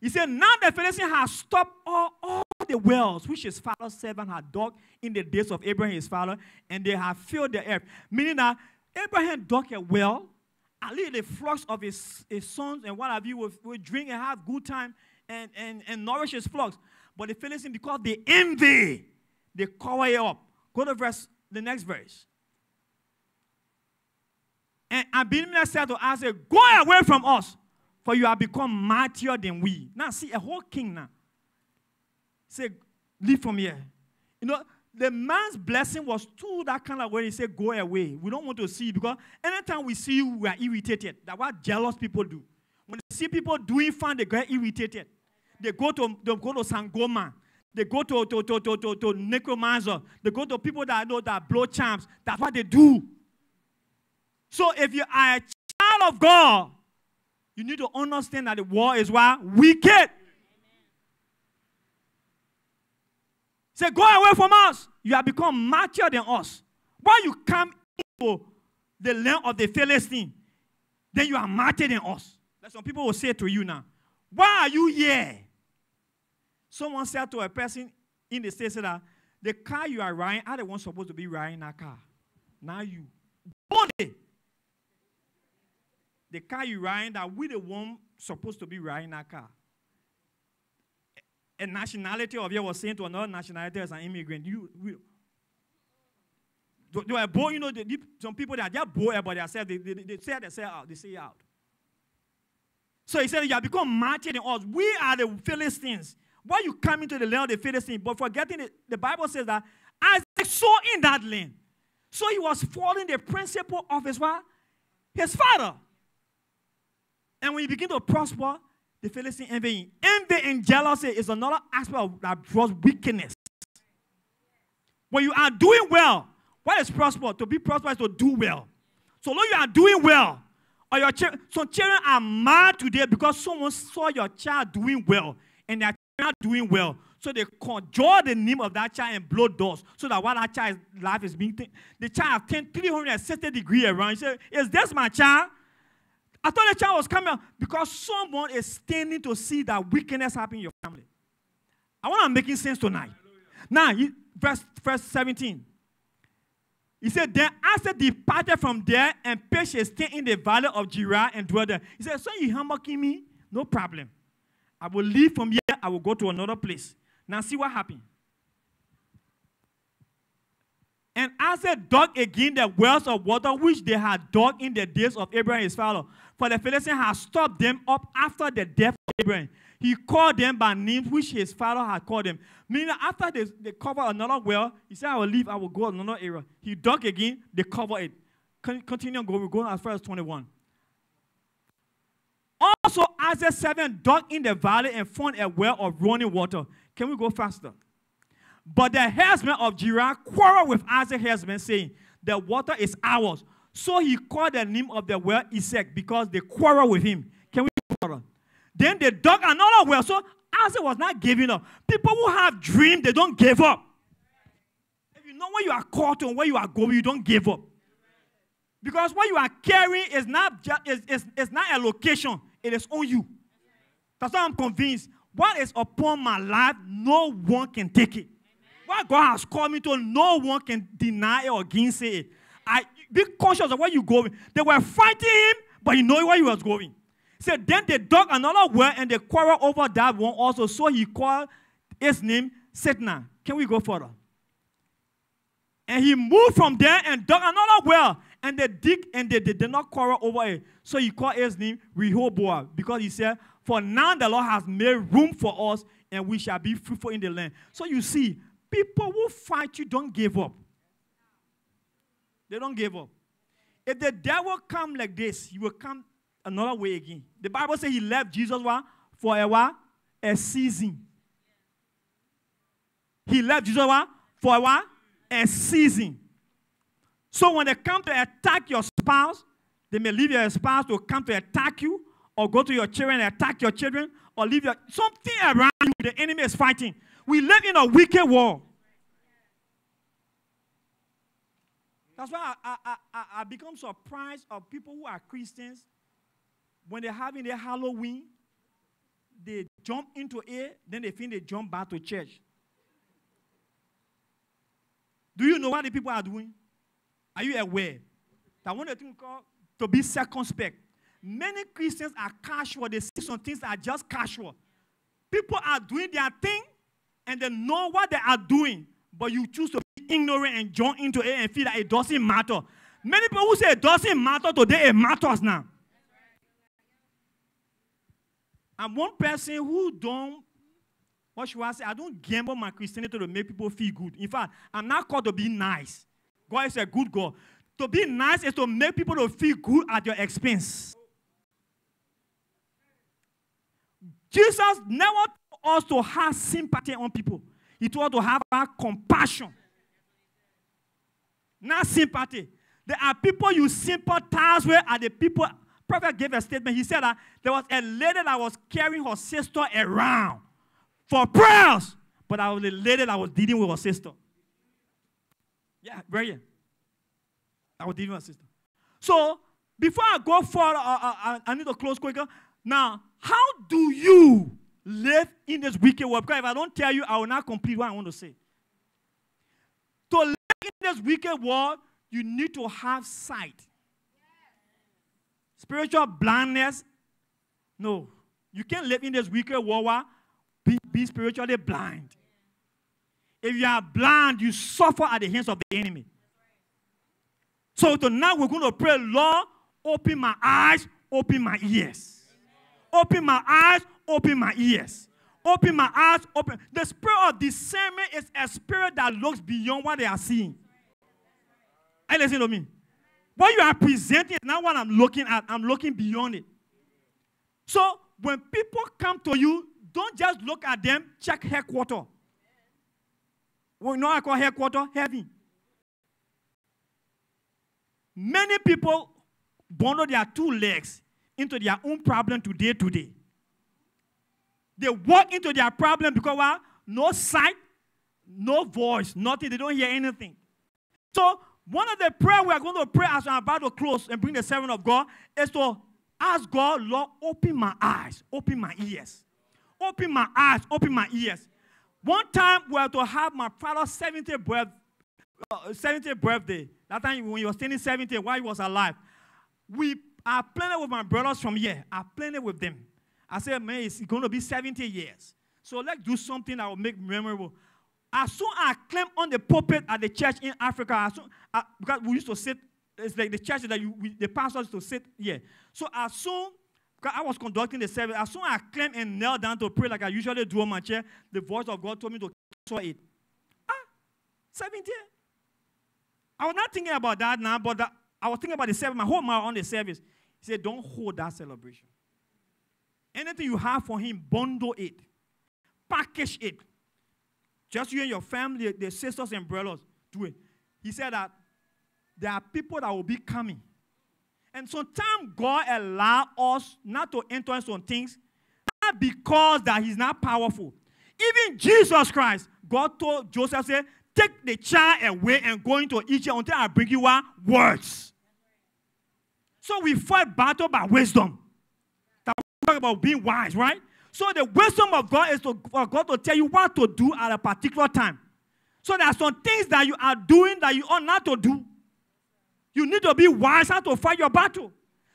He said, Now the Philistine has stopped all, all the wells which his father's servant had dug in the days of Abraham his father, and they have filled the earth. Meaning that Abraham dug a well, at least the flocks of his, his sons and what have you will, will drink and have good time and, and, and nourish his flocks. But the Philistines, because they envy, they cover it up. Go to verse, the next verse. And Abimelech said to Isaac, Go away from us, for you have become mightier than we. Now, see, a whole king now. Say, leave from here. You know, the man's blessing was to that kind of way. He said, Go away. We don't want to see you because anytime we see you, we are irritated. That's what jealous people do. When they see people doing fun, they get irritated. They go to they go to Sangoma. They go to, to, to, to, to, to necromancer. They go to people that I know that blow charms. That's what they do. So if you are a child of God, you need to understand that the war is why wicked. Say, go away from us. You have become mightier than us. Why you come into the land of the Philistine, then you are mightier than us. That's some people will say to you now. Why are you here? Someone said to a person in the state that the car you are riding, are the ones supposed to be riding that car. Now you. Body. The car you riding that we the one supposed to be riding that car. A nationality of you was saying to another nationality as an immigrant, you, we, they were you know, they, some people that they're born about themselves, they, they, they say they say out, they say out. So he said, You have become mightier than us. We are the Philistines. Why you come into the land of the Philistines? But forgetting it, the Bible says that Isaac saw in that land. So he was following the principle of his what? His father. And when you begin to prosper, the Philistine envy. Envy and jealousy is another aspect of, that draws wickedness. When you are doing well, what is prosper? To be prosperous to do well. So long you are doing well, or your children, some children are mad today because someone saw your child doing well, and their child doing well. So they conjure the name of that child and blow doors. So that while that child's life is being, the child has 360 degrees around. You say, Is this my child? I thought the child was coming because someone is standing to see that wickedness happen in your family. I want to making sense tonight. Now, verse, verse 17. He said, Then Isaac departed from there and his tent in the valley of Gerar and dwelt there. He said, So you humbling me? No problem. I will leave from here. I will go to another place. Now see what happened. And Isaac dug again the wells of water which they had dug in the days of Abraham his father. For the Philistines had stopped them up after the death of Abraham. He called them by names which his father had called them. Meaning, after they, they covered another well, he said, I will leave, I will go another area. He dug again, they covered it. Continue going, we're going as far as 21. Also, Isaac 7 dug in the valley and found a well of running water. Can we go faster? But the herdsmen of Gerar quarreled with Isaac's herdsmen, saying, The water is ours. So he called the name of the well Isaac because they quarreled with him. Can we quarrel? Then they dug another well. So Isaac was not giving up. People who have dreams, they don't give up. If you know where you are caught and where you are going, you don't give up. Because what you are carrying is not just is, is, is not a location, it is on you. That's why I'm convinced. What is upon my life, no one can take it. What God has called me to, no one can deny it or gainsay it. I be conscious of where you're going. They were fighting him, but he knew where he was going. So then they dug another well and they quarreled over that one also. So he called his name Sitnah. Can we go further? And he moved from there and dug another well. And they dig and they, they did not quarrel over it. So he called his name Rehoboth because he said, For now the Lord has made room for us and we shall be fruitful in the land. So you see, people who fight you don't give up. They don't give up. If the devil come like this, he will come another way again. The Bible says he left Jesus what? for a what? A season. He left Jesus what? for a what? A season. So when they come to attack your spouse, they may leave your spouse to come to attack you, or go to your children and attack your children, or leave your something around you. The enemy is fighting. We live in a wicked world. That's why I, I, I, I become surprised of people who are Christians when they're having their Halloween, they jump into it, then they think they jump back to church. Do you know what the people are doing? Are you aware that one of the things called to be circumspect? Many Christians are casual. They see some things that are just casual. People are doing their thing and they know what they are doing, but you choose to ignorant and jump into it and feel that it doesn't matter. Many people who say it doesn't matter today, it matters now. I'm one person who don't, what should I say? I don't gamble my Christianity to make people feel good. In fact, I'm not called to be nice. God is a good God. To be nice is to make people to feel good at your expense. Jesus never told us to have sympathy on people. He told us to have compassion not sympathy. There are people you sympathize with, are the people. Prophet gave a statement. He said that there was a lady that was carrying her sister around for prayers, but I was the lady that was dealing with her sister. Yeah, brilliant. I was dealing with her sister. So, before I go further, I, I, I need to close quicker. Now, how do you live in this wicked world? Because if I don't tell you, I will not complete what I want to say. This wicked world, you need to have sight. Spiritual blindness, no. You can't live in this wicked world, be, be spiritually blind. If you are blind, you suffer at the hands of the enemy. So tonight we're going to pray, Lord, open my eyes, open my ears. Open my eyes, open my ears. Open my eyes, open. The spirit of discernment is a spirit that looks beyond what they are seeing. Hey, listen to me. What you are presenting is not what I'm looking at. I'm looking beyond it. So when people come to you, don't just look at them, check headquarters. Well, you know I call headquarters? Heaven. Many people bundle their two legs into their own problem today, today. They walk into their problem because well, no sight, no voice, nothing. They don't hear anything. So one of the prayer we are going to pray as I'm about to close and bring the servant of God is to ask God, Lord, open my eyes, open my ears. Open my eyes, open my ears. One time we were to have my father's 70th, birth, uh, 70th birthday. That time when he was turning 70 while he was alive. We are planning with my brothers from here. I planned it with them. I said, man, it's going to be 70 years. So let's do something that will make memorable. As soon as I climbed on the pulpit at the church in Africa, as soon, I, because we used to sit, it's like the church that you, we, the pastors used to sit here. So as soon, because I was conducting the service, as soon as I climbed and knelt down to pray like I usually do on my chair, the voice of God told me to saw it. Ah, 70. I was not thinking about that now, but that, I was thinking about the service, my whole mind on the service. He said, don't hold that celebration. Anything you have for him, bundle it, package it. Just you and your family, the sisters and brothers, do it. He said that there are people that will be coming. And sometimes God allow us not to enter into some things, not because that he's not powerful. Even Jesus Christ, God told Joseph, say, take the child away and go into Egypt until I bring you out words. So we fight battle by wisdom talk about being wise, right? So the wisdom of God is to, for God to tell you what to do at a particular time. So there are some things that you are doing that you ought not to do. You need to be wise how to fight your battle.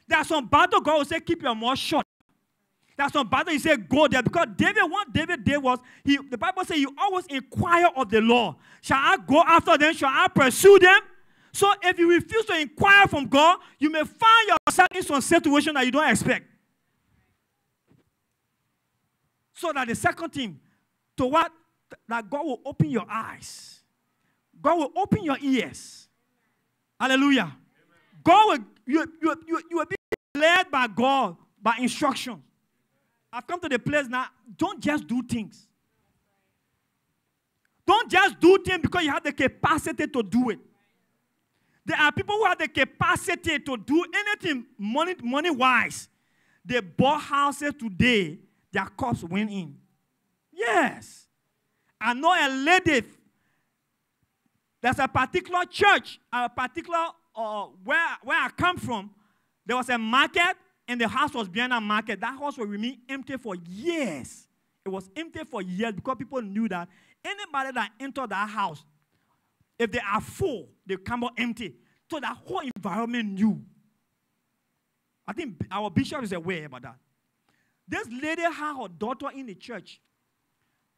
There are some battle God will say, keep your mouth shut. There are some battle he said, go there. Because David, what David did was, he, the Bible says, you always inquire of the Lord. Shall I go after them? Shall I pursue them? So if you refuse to inquire from God, you may find yourself in some situation that you don't expect. So that the second thing, to what? That God will open your eyes. God will open your ears. Hallelujah. Amen. God will, you, you, you, you will be led by God by instruction. I've come to the place now, don't just do things. Don't just do things because you have the capacity to do it. There are people who have the capacity to do anything money, money wise. They bought houses today their cups went in. Yes. I know a lady, there's a particular church, a particular, uh, where, where I come from, there was a market and the house was behind a market. That house will remain empty for years. It was empty for years because people knew that anybody that entered that house, if they are full, they come out empty. So that whole environment knew. I think our bishop is aware about that. This lady had her daughter in the church,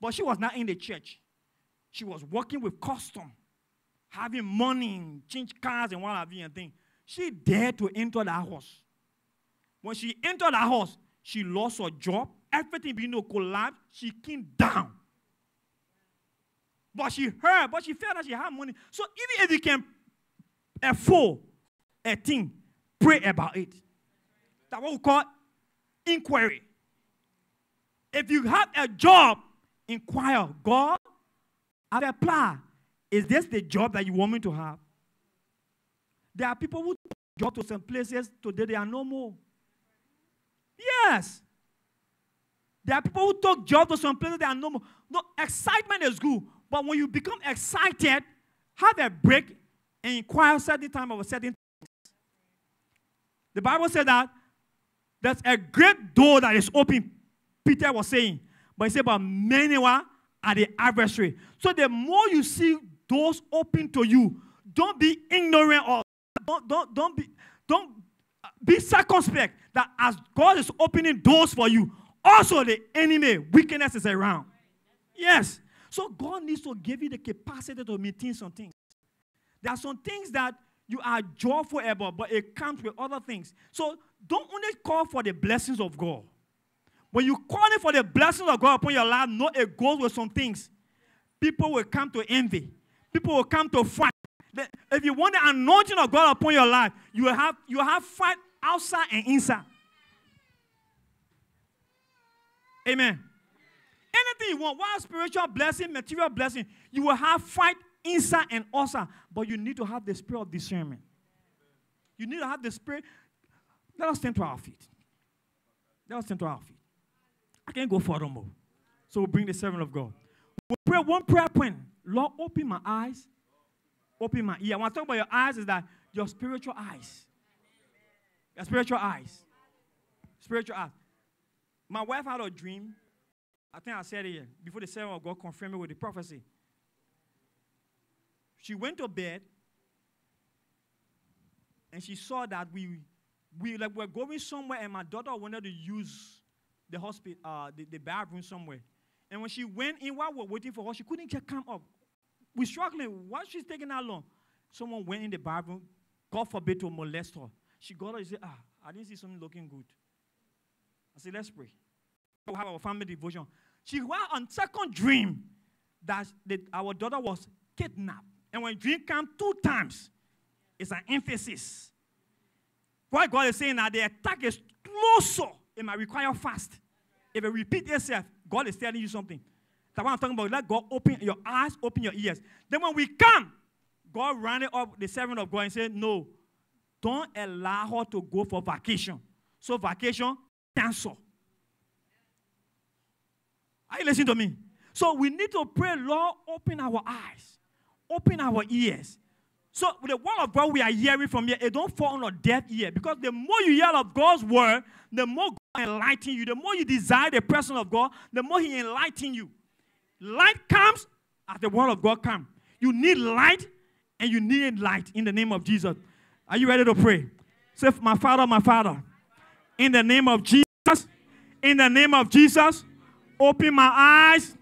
but she was not in the church. She was working with custom, having money, change cars and what have you and things. She dared to enter that house. When she entered that house, she lost her job. Everything began to collapse. She came down. But she heard, but she felt that she had money. So even if you can afford a thing, pray about it. That's what we call inquiry. If you have a job, inquire, God, I apply. Is this the job that you want me to have? There are people who job to some places today, they are no more. Yes. There are people who took job to some places, they are no more. No, excitement is good. But when you become excited, have a break and inquire certain time of a certain things. The Bible said that there's a great door that is open Peter was saying. But he said, but many are the adversary. So the more you see doors open to you, don't be ignorant or don't don't don't be don't be circumspect that as God is opening doors for you, also the enemy wickedness is around. Yes. So God needs to give you the capacity to maintain some things. There are some things that you are joyful about, but it comes with other things. So don't only call for the blessings of God. When you call it for the blessings of God upon your life, know it goes with some things. People will come to envy. People will come to fight. If you want the anointing of God upon your life, you will have you will have fight outside and inside. Amen. Anything you want, one spiritual blessing, material blessing, you will have fight inside and outside. But you need to have the spirit of discernment. You need to have the spirit. Let us stand to our feet. Let us stand to our feet. I can't go further more. So we'll bring the servant of God. We'll pray one prayer point. Lord, open my eyes, open my ear. When I talk about your eyes, is that your spiritual eyes. Your spiritual eyes. Spiritual eyes. My wife had a dream. I think I said it here before the servant of God confirmed it with the prophecy. She went to bed and she saw that we we like were going somewhere and my daughter wanted to use the hospital uh the, the bathroom somewhere. And when she went in while we were waiting for her, she couldn't just come up. We're struggling. Why she's taking that long? Someone went in the bathroom, God forbid to molest her. She got up and said, Ah, I didn't see something looking good. I said, let's pray. We'll have our family devotion. She had on second dream that our daughter was kidnapped. And when dream come two times, it's an emphasis. What God is saying that the attack is closer. It might require fast. If it repeat itself, God is telling you something. That's what I'm talking about. Let God open your eyes, open your ears. Then when we come, God ran it up the servant of God and said, No, don't allow her to go for vacation. So vacation, cancel. Are you listening to me? So we need to pray, Lord, open our eyes, open our ears. So the word of God we are hearing from here, it don't fall on a deaf ear. Because the more you hear of God's word, the more enlighten you. The more you desire the person of God, the more He enlighten you. Light comes as the word of God comes. You need light and you need light in the name of Jesus. Are you ready to pray? Say, my Father, my Father, in the name of Jesus, in the name of Jesus, open my eyes,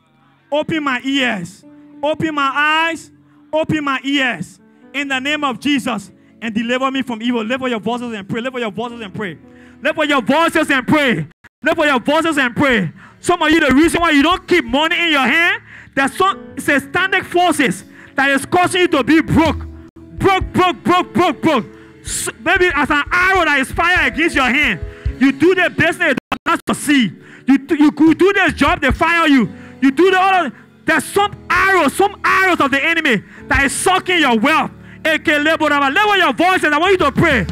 open my ears, open my eyes, open my ears, in the name of Jesus, and deliver me from evil. Up your voices and pray. Up your voices and pray. Lift up your voices and pray. Lift up your voices and pray. Some of you, the reason why you don't keep money in your hand, there's some satanic forces that is causing you to be broke. Broke, broke, broke, broke, broke. S- maybe as an arrow that is fired against your hand. You do the business, it does not succeed. You, you could do this job, they fire you. You do the other. There's some arrows, some arrows of the enemy that is sucking your wealth. Level your voices. I want you to pray.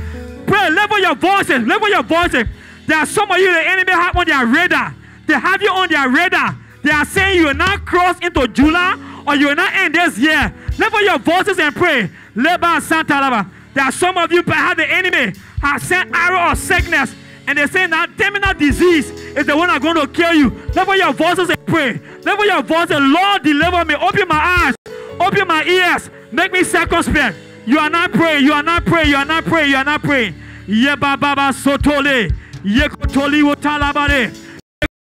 Pray. Level your voices. Level your voices. There are some of you the enemy have on their radar. They have you on their radar. They are saying you will not cross into July or you will not end this year. Level your voices and pray. Leba Santa Lava. There are some of you perhaps the enemy has sent arrow of sickness and they say that terminal disease is the one that's going to kill you. Level your voices and pray. Level your voices. Lord, deliver me. Open my eyes. Open my ears. Make me circumspect. You are not praying. You are not praying. You are not praying. You are not praying. Yeba baba sotole. Ye Yekotoli wotalabare.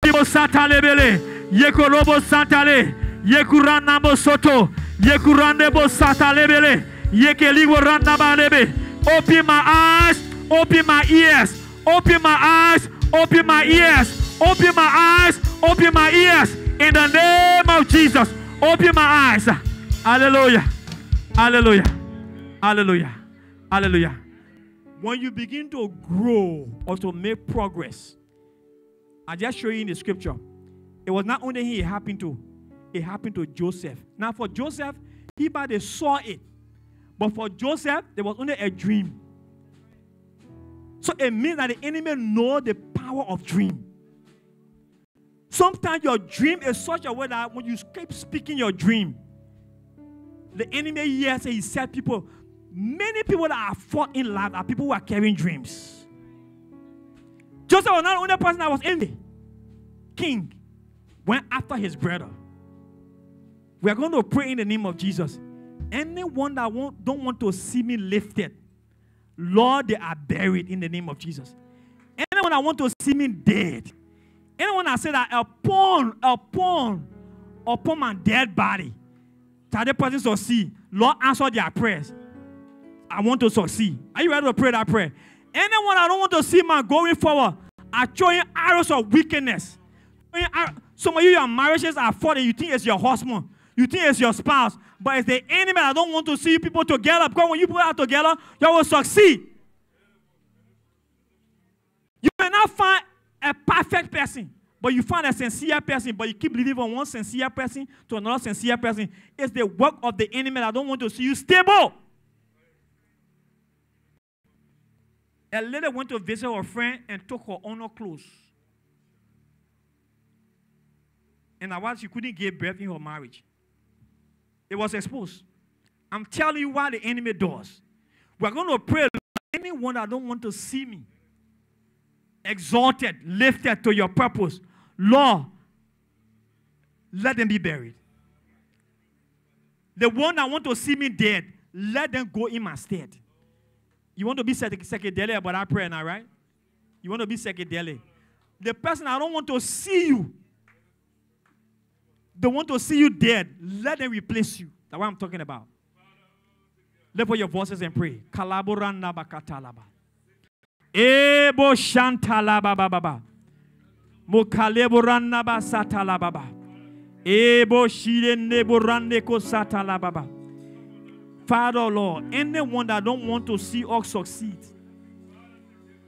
Yekolibo satalebele. Yekolobo satale. Yekuranabo soto. Yekurandebo satalebele. Yekelibo randabalebe. Open my eyes. Open my ears. Open my eyes. Open my ears. Open my eyes. Open my ears. In the name of Jesus. Open my eyes. Hallelujah. Hallelujah. Hallelujah. Hallelujah. When you begin to grow or to make progress, I just show you in the scripture. It was not only he happened to, it happened to Joseph. Now, for Joseph, people they saw it. But for Joseph, there was only a dream. So it means that the enemy know the power of dream. Sometimes your dream is such a way that when you keep speaking your dream, the enemy hears and he said people, many people that are fought in life are people who are carrying dreams. Joseph was not the only person that was in the king went after his brother. We are going to pray in the name of Jesus. Anyone that won't, don't want to see me lifted, Lord, they are buried in the name of Jesus. Anyone that want to see me dead, anyone that say that upon, upon, upon my dead body, that the person see, Lord answer their prayers. I want to succeed. Are you ready to pray that prayer? Anyone I don't want to see my going forward are throwing arrows of wickedness. Some of you, your marriages are falling. You think it's your husband. You think it's your spouse. But it's the enemy. I don't want to see people together. Because when you put out together, you will succeed. You may not find a perfect person, but you find a sincere person, but you keep living from one sincere person to another sincere person. It's the work of the enemy. I don't want to see you stable. A lady went to visit her friend and took her own clothes. And I was she couldn't give birth in her marriage. It was exposed. I'm telling you why the enemy does. We're going to pray. Anyone that don't want to see me exalted, lifted to your purpose, Lord, let them be buried. The one that want to see me dead, let them go in my stead. You want to be psych- psychedelic about that prayer now, right? You want to be psychedelic. The person I don't want to see you, they want to see you dead, let them replace you. That's what I'm talking about. Lift up your voices and pray. Kalaboranda bakatalaba. Ebo shantalaba baba. Mokaleboranda basatala baba. Ebo ko satala baba. Father, Lord, anyone that don't want to see us succeed,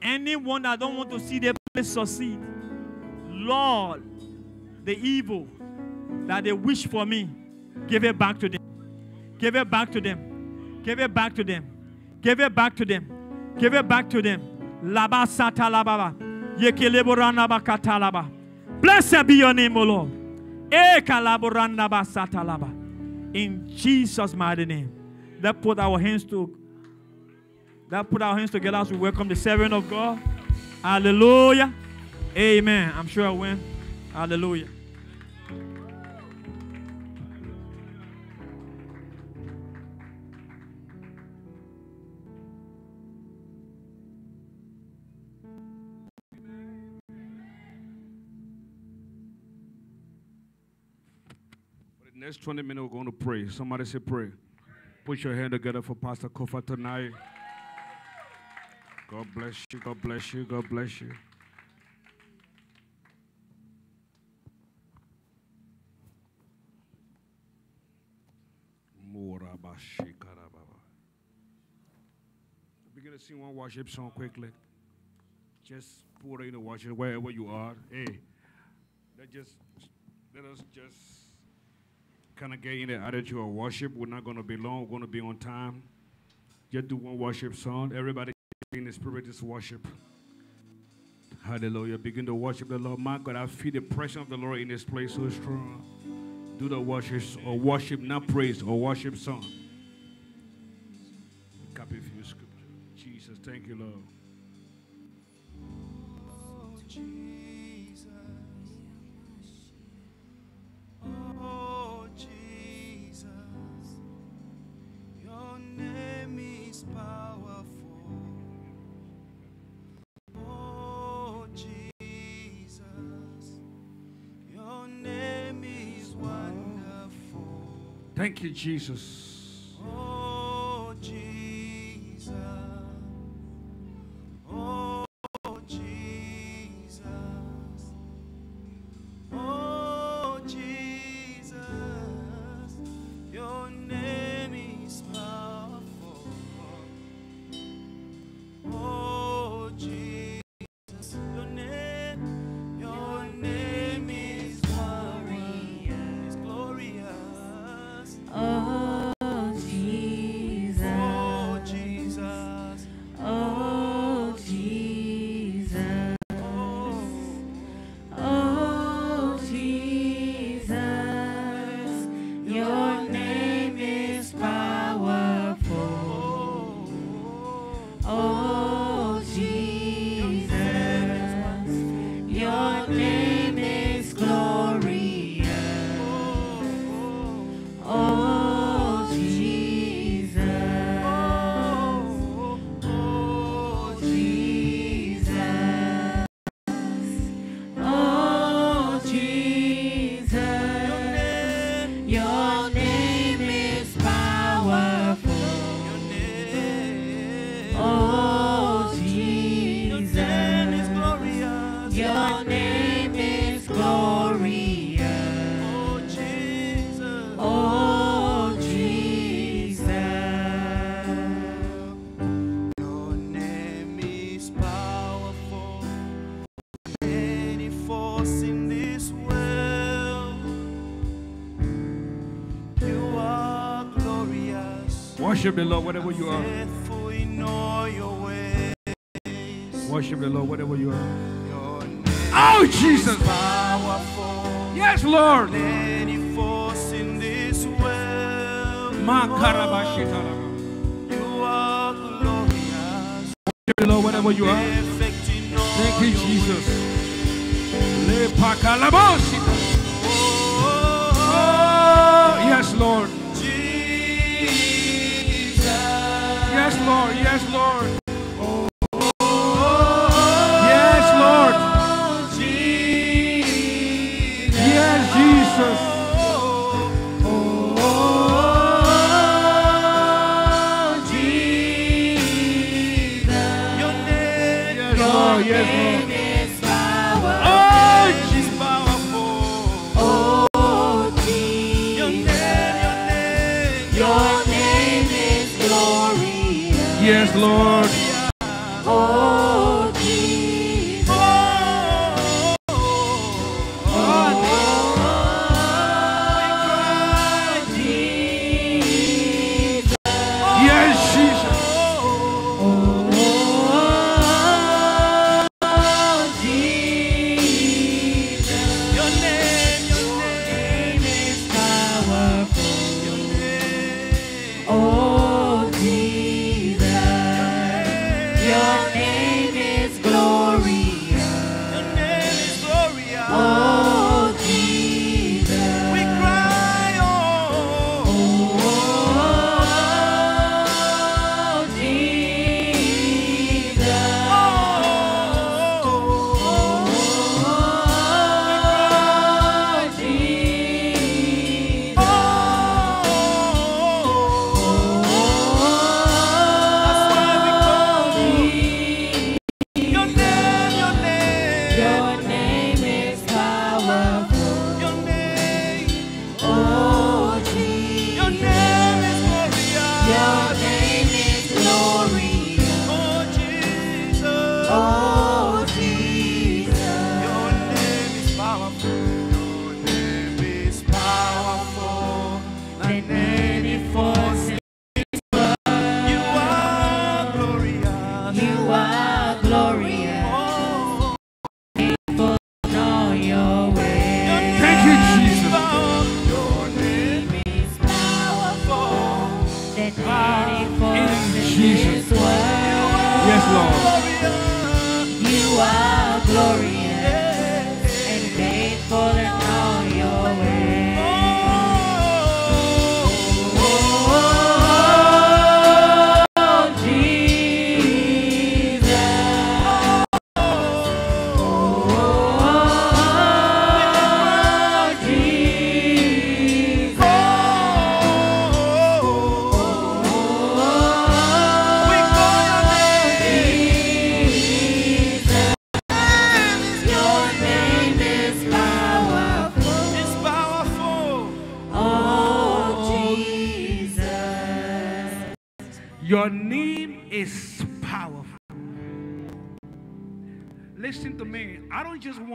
anyone that don't want to see their place succeed, Lord, the evil that they wish for me, give it back to them. Give it back to them. Give it back to them. Give it back to them. Give it back to them. Laba sata. Blessed be your name, O Lord. In Jesus' mighty name. Let's put our hands to let's put our hands together as we welcome the servant of God. Hallelujah. Amen. I'm sure I win. Hallelujah. The next 20 minutes, we're going to pray. Somebody say pray. Put your hand together for Pastor Koffa tonight. God bless you. God bless you. God bless you. To sing one worship song quickly. Just it in the worship wherever you are. Hey, let just let us just kind of get in the attitude of worship. We're not going to be long. We're going to be on time. Just do one worship song. Everybody in the spirit is worship. Hallelujah. Begin to worship the Lord. My God, I feel the presence of the Lord in this place so strong. Do the worship or worship, not praise or worship song. Copy a few scripture. Jesus, thank you, Lord. Oh, Thank you, Jesus. Worship the Lord wherever you are.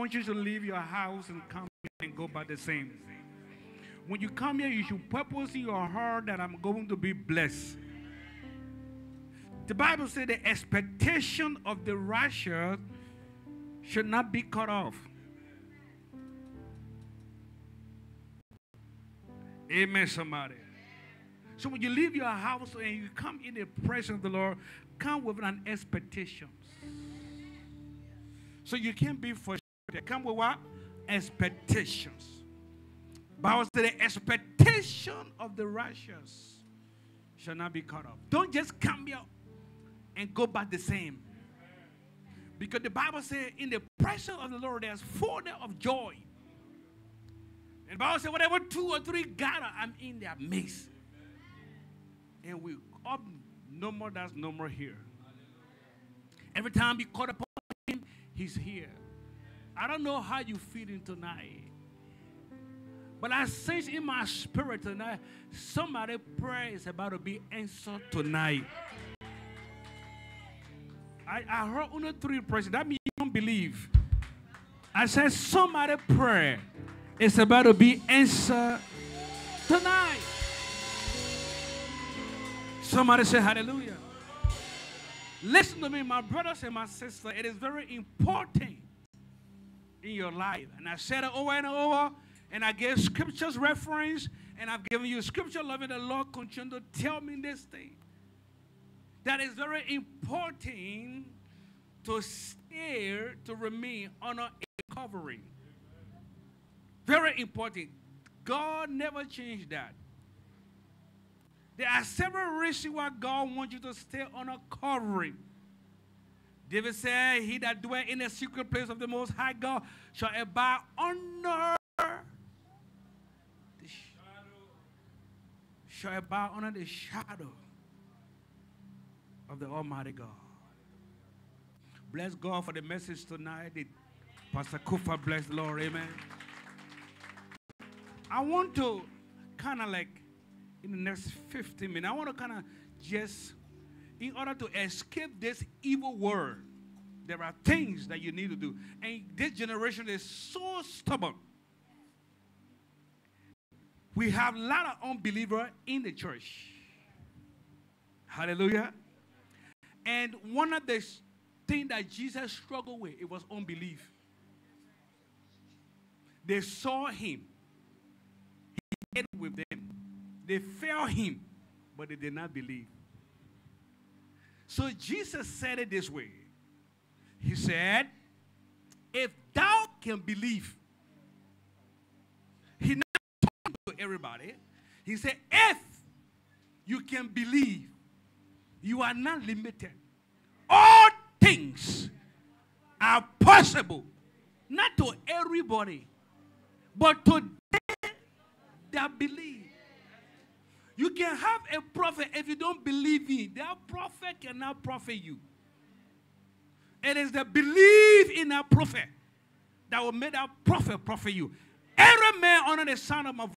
Want you to leave your house and come and go by the same. When you come here, you should purpose in your heart that I'm going to be blessed. The Bible said the expectation of the righteous should not be cut off. Amen, somebody. So when you leave your house and you come in the presence of the Lord, come with an expectation. So you can't be frustrated. Come with what? Expectations. Bible said the expectation of the righteous shall not be cut off. Don't just come here and go back the same. Because the Bible says in the presence of the Lord there's fullness of joy. And Bible says whatever two or three gather, I'm in their midst. And we up no more, that's no more here. Every time you call upon him, he's here. I don't know how you feeling tonight. But I sense in my spirit tonight, somebody prayer is about to be answered tonight. I, I heard only three prayers. That means you don't believe. I said somebody prayer is about to be answered tonight. Somebody say hallelujah. Listen to me, my brothers and my sisters. It is very important in your life. And I said it over and over, and I gave scriptures reference, and I've given you scripture loving the Lord continue to tell me this thing. That is very important to stay to remain on a covering. Very important. God never changed that. There are several reasons why God wants you to stay on a covering. David said, He that dwell in the secret place of the Most High God shall abide under the shadow. Shall abide under the shadow of the Almighty God. Bless God for the message tonight. Pastor Koffa, bless the Lord. Amen. I want to kind of like in the next 15 minutes, I want to kind of just, in order to escape this evil world, there are things that you need to do. And this generation is so stubborn. We have a lot of unbelievers in the church. Hallelujah. And one of the things that Jesus struggled with, it was unbelief. They saw him. He ate with them. They felt him, but they did not believe. So Jesus said it this way. He said, if thou can believe, he not talking to everybody. He said, if you can believe, you are not limited. All things are possible, not to everybody, but to them that believe. You can have a prophet if you don't believe in. That prophet cannot prophet you. It is the belief in that prophet that will make that prophet prophet you. Every man under the sound of my voice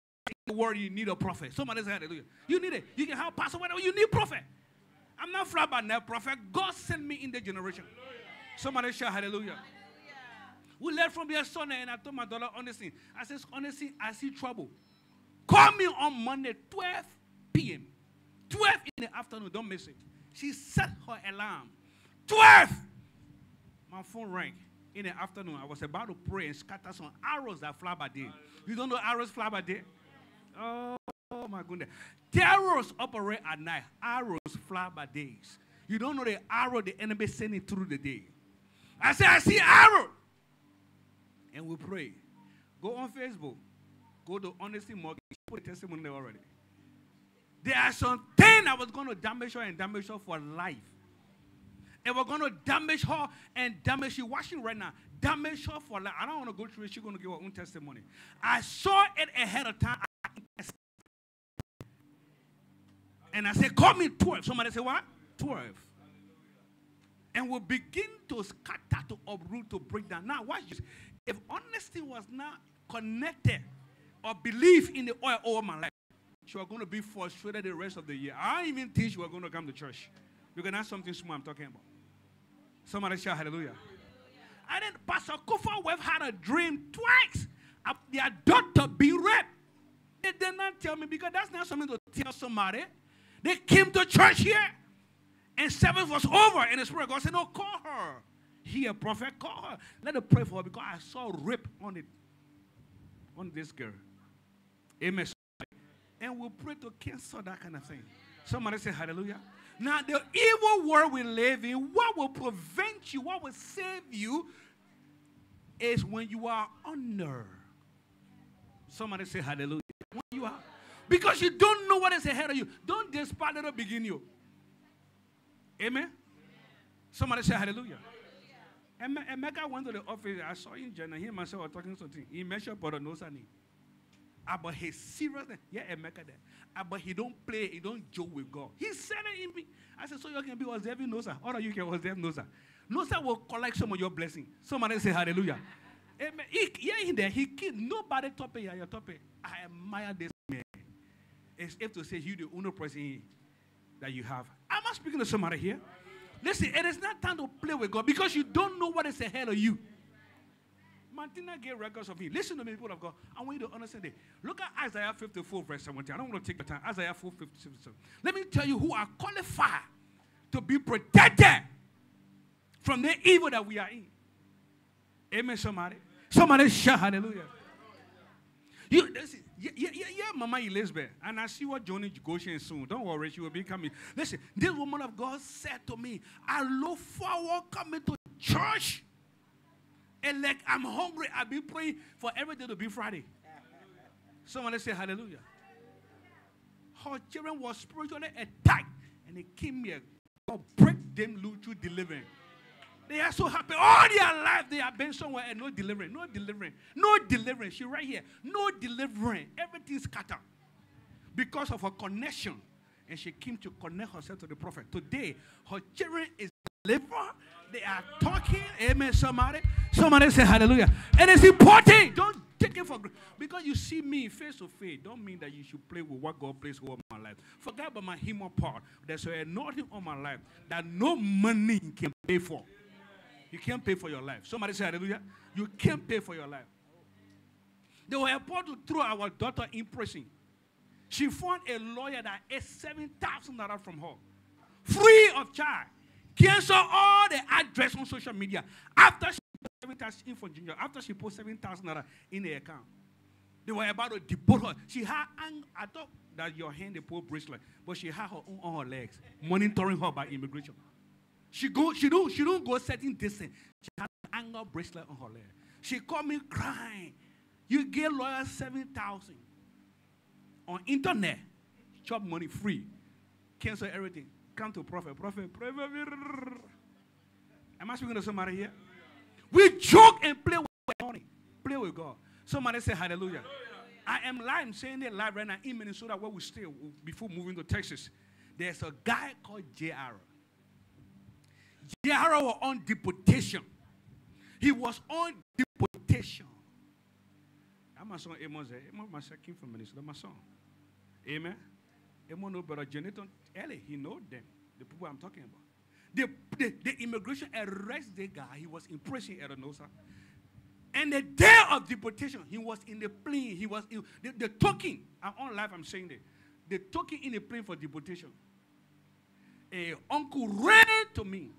in the world, you need a prophet. Somebody say hallelujah. You need it. You can have pastor whatever. You need prophet. I'm not flat by that prophet. God sent me in the generation. Somebody shout hallelujah. We left from here Sunday, and I told my daughter, honestly, I said, honestly, I see trouble. Call me on Monday, 12 p.m. 12 in the afternoon, don't miss it. She set her alarm. 12! My phone rang in the afternoon. I was about to pray and scatter some arrows that fly by day. You don't know arrows fly by day? Oh, oh my goodness. Terrors operate at night. Arrows fly by days. You don't know the arrow the enemy sending through the day. I say, I see arrow. And we pray. Go on Facebook. Go to Honesty Mortgage. Put a testimony there already. There are some things I was going to damage her and damage her for life. And we're going to damage her and damage her. Watching right now. Damage her for life. I don't want to go through it. She's going to give her own testimony. I saw it ahead of time. And I said, call me 12. Somebody said, what? 12. And we begin to scatter, to uproot, to break down. Now, watch this. If honesty was not connected or belief in the oil over my life, she was going to be frustrated the rest of the year. I even think she was going to come to church. You can ask something small I'm talking about. Somebody shout hallelujah. And then Pastor Koffa Webb had a dream twice of their daughter being raped. They did not tell me because that's not something to tell somebody. They came to church here and service was over. And the Spirit of God said, No, call her. Here, prophet, call her. Let her pray for her because I saw rape on it, on this girl. Amen. And we'll pray to cancel that kind of thing. Somebody say hallelujah. Now, the evil world we live in, what will prevent you, what will save you, is when you are under. Somebody say hallelujah. When you are. Because you don't know what is ahead of you. Don't despair. the beginning. You amen. Somebody say hallelujah. And Emeka went to the office. I saw him, Jenna. He and myself were talking something. He mentioned Brother Nosani. Ah, but he's serious. Yeah, Emeka there. Ah, but he don't play, he don't joke with God. He said it in me. I said, so you can be observing Nosa. All of you can observe Nosa. Nosa will collect some of your blessing. Somebody say hallelujah. Amen. He, yeah, in there, he killed nobody topic here, your topic. I admire this man. It's if to say you the only person that you have. Am I speaking to somebody here? Listen, it is not time to play with God because you don't know what is ahead of you. Martina gave records of him. Listen to me, people of God. I want you to understand it. Look at Isaiah 54, verse 17. I don't want to take the time. Isaiah 4, 57. Let me tell you who are qualified to be protected from the evil that we are in. Amen, somebody. Somebody shout hallelujah. You listen, yeah, yeah, yeah, yeah, Mama Elizabeth. And I see what Johnny Goshen soon. Don't worry, she will be coming. Listen, this woman of God said to me, I look forward coming to church. And like I'm hungry, I've been praying for every day to be Friday. Somebody say hallelujah. Her children was spiritually attacked, and they came here. God break them loose through delivering. They are so happy. All their life they have been somewhere and no delivering, no delivering, no delivering. She right here, no delivering. Everything's scattered because of her connection. And she came to connect herself to the prophet. Today, her children is delivered. They are talking. Amen. Somebody, somebody say hallelujah. And it's important. Don't take it for granted. Because you see me face to face, don't mean that you should play with what God plays over my life. Forget about my human part. There's a anointing on my life that no money can pay for. You can't pay for your life. Somebody say hallelujah. You can't pay for your life. They were about to throw our daughter in prison. She found a lawyer that asked $7,000 from her. Free of charge. Cancel all the address on social media. After she put 7,000 in for Junior, after she put $7,000 in the account, they were about to deport her. She had, I thought that your hand, they put bracelet, but she had her own on her legs, monitoring her by immigration. She go, she don't, she don't go certain distance. She had an anger bracelet on her leg. She called me crying. You get lawyer seven thousand on internet, chop money free, cancel everything. Come to prophet, prophet, prophet. Am I speaking to somebody here? We joke and play with money, play with God. Somebody say hallelujah. I am live, I'm saying it live right now in Minnesota where we stay before moving to Texas. There's a guy called J.R. J.R. was on deportation. He was on deportation. I'm my son Amos. eh? Amos, my son came from Minnesota, my son. Amen. Amos know better. Jonathan Ellie, he know them. The people I'm talking about. The, the, the immigration arrest the guy. He was in prison at Reynosa. And the day of deportation, he was in the plane. He was in, the, the talking. I'm on live. I'm saying that. The talking in the plane for deportation. A uncle ran to me.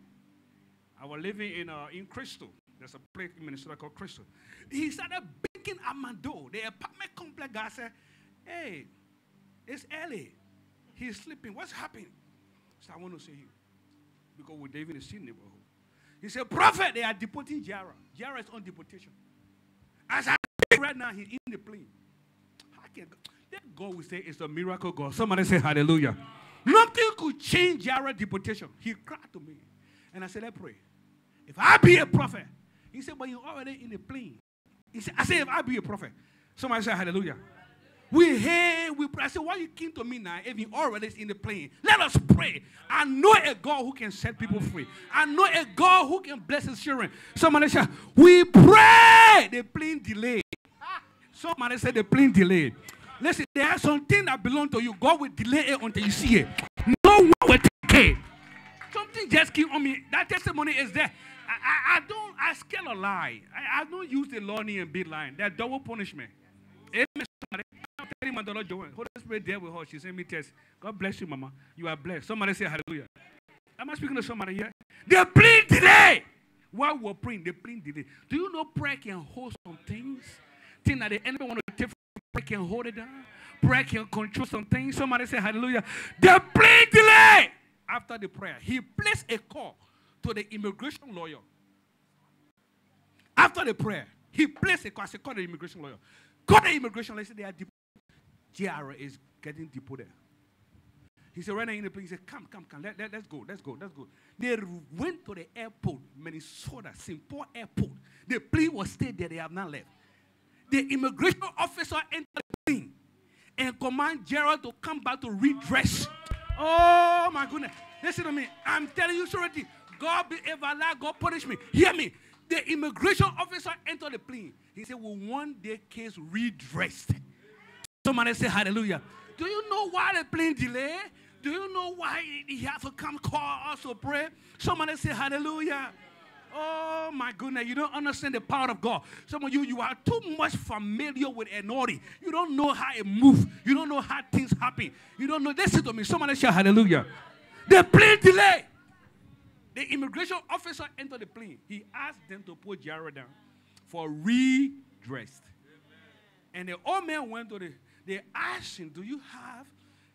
I was living in uh, in Crystal. There's a place in Minnesota called Crystal. He started beating at my door. The apartment complex guy said, "Hey, it's Ellie. He's sleeping. What's happening?" So I want to see you because we live in the same neighborhood. He said, "Prophet, they are deporting Jara. Jara is on deportation. As I speak right now, he's in the plane. I can that God will say it's a miracle God. Somebody say hallelujah. Nothing could change Jara deportation. He cried to me. And I said, let's pray. If I be a prophet, he said, but you're already in the plane. He said, I said, if I be a prophet. Somebody say hallelujah. We hear, we pray. I said, why you came to me now if you already in the plane? Let us pray. I know a God who can set people free. I know a God who can bless his children. Somebody said, we pray. The plane delayed. Somebody said the plane delayed. Listen, there are something that belong to you. God will delay it until you see it. No one will take it. Something just came on me. That testimony is there. I, I, I don't, I scale a lie. I, I don't use the learning and big line. They're double punishment. Amen. Somebody, I'm telling my daughter Joanne, Holy Spirit there with her. She sent me text. God bless you, Mama. You are blessed. Somebody say hallelujah. Am I speaking to somebody here? They plead today. While we're praying, they plead today. Do you know prayer can hold some things? Things that the enemy want to take prayer can hold it down. Prayer can control some things. Somebody say hallelujah. They plead delay. After the prayer, he placed a call to the immigration lawyer. After the prayer, he placed a call. I said, call the immigration lawyer. Call the immigration lawyer. Said, they are deported. JR is getting deported. He said, right now in the plane, he said, come, come, come, let, let, let's go, let's go, let's go. They went to the airport, Minnesota, St. Paul Airport. The plane was stayed there, they have not left. The immigration officer entered the plane and command Gerald to come back to redress. Oh my goodness. Listen to me. I'm telling you, surety. God be ever like God punish me. Hear me. The immigration officer entered the plane. He said, We want their case redressed. Somebody say hallelujah. Do you know why the plane delay? Do you know why he has to come call us to pray? Somebody say hallelujah. Oh my goodness, you don't understand the power of God. Some of you, you are too much familiar with authority. You don't know how it moves. You don't know how things happen. You don't know. Listen to me. Somebody shout hallelujah. The plane delay. The immigration officer entered the plane. He asked them to put Jared down for redressed. And the old man went to the, they asked him, Do you have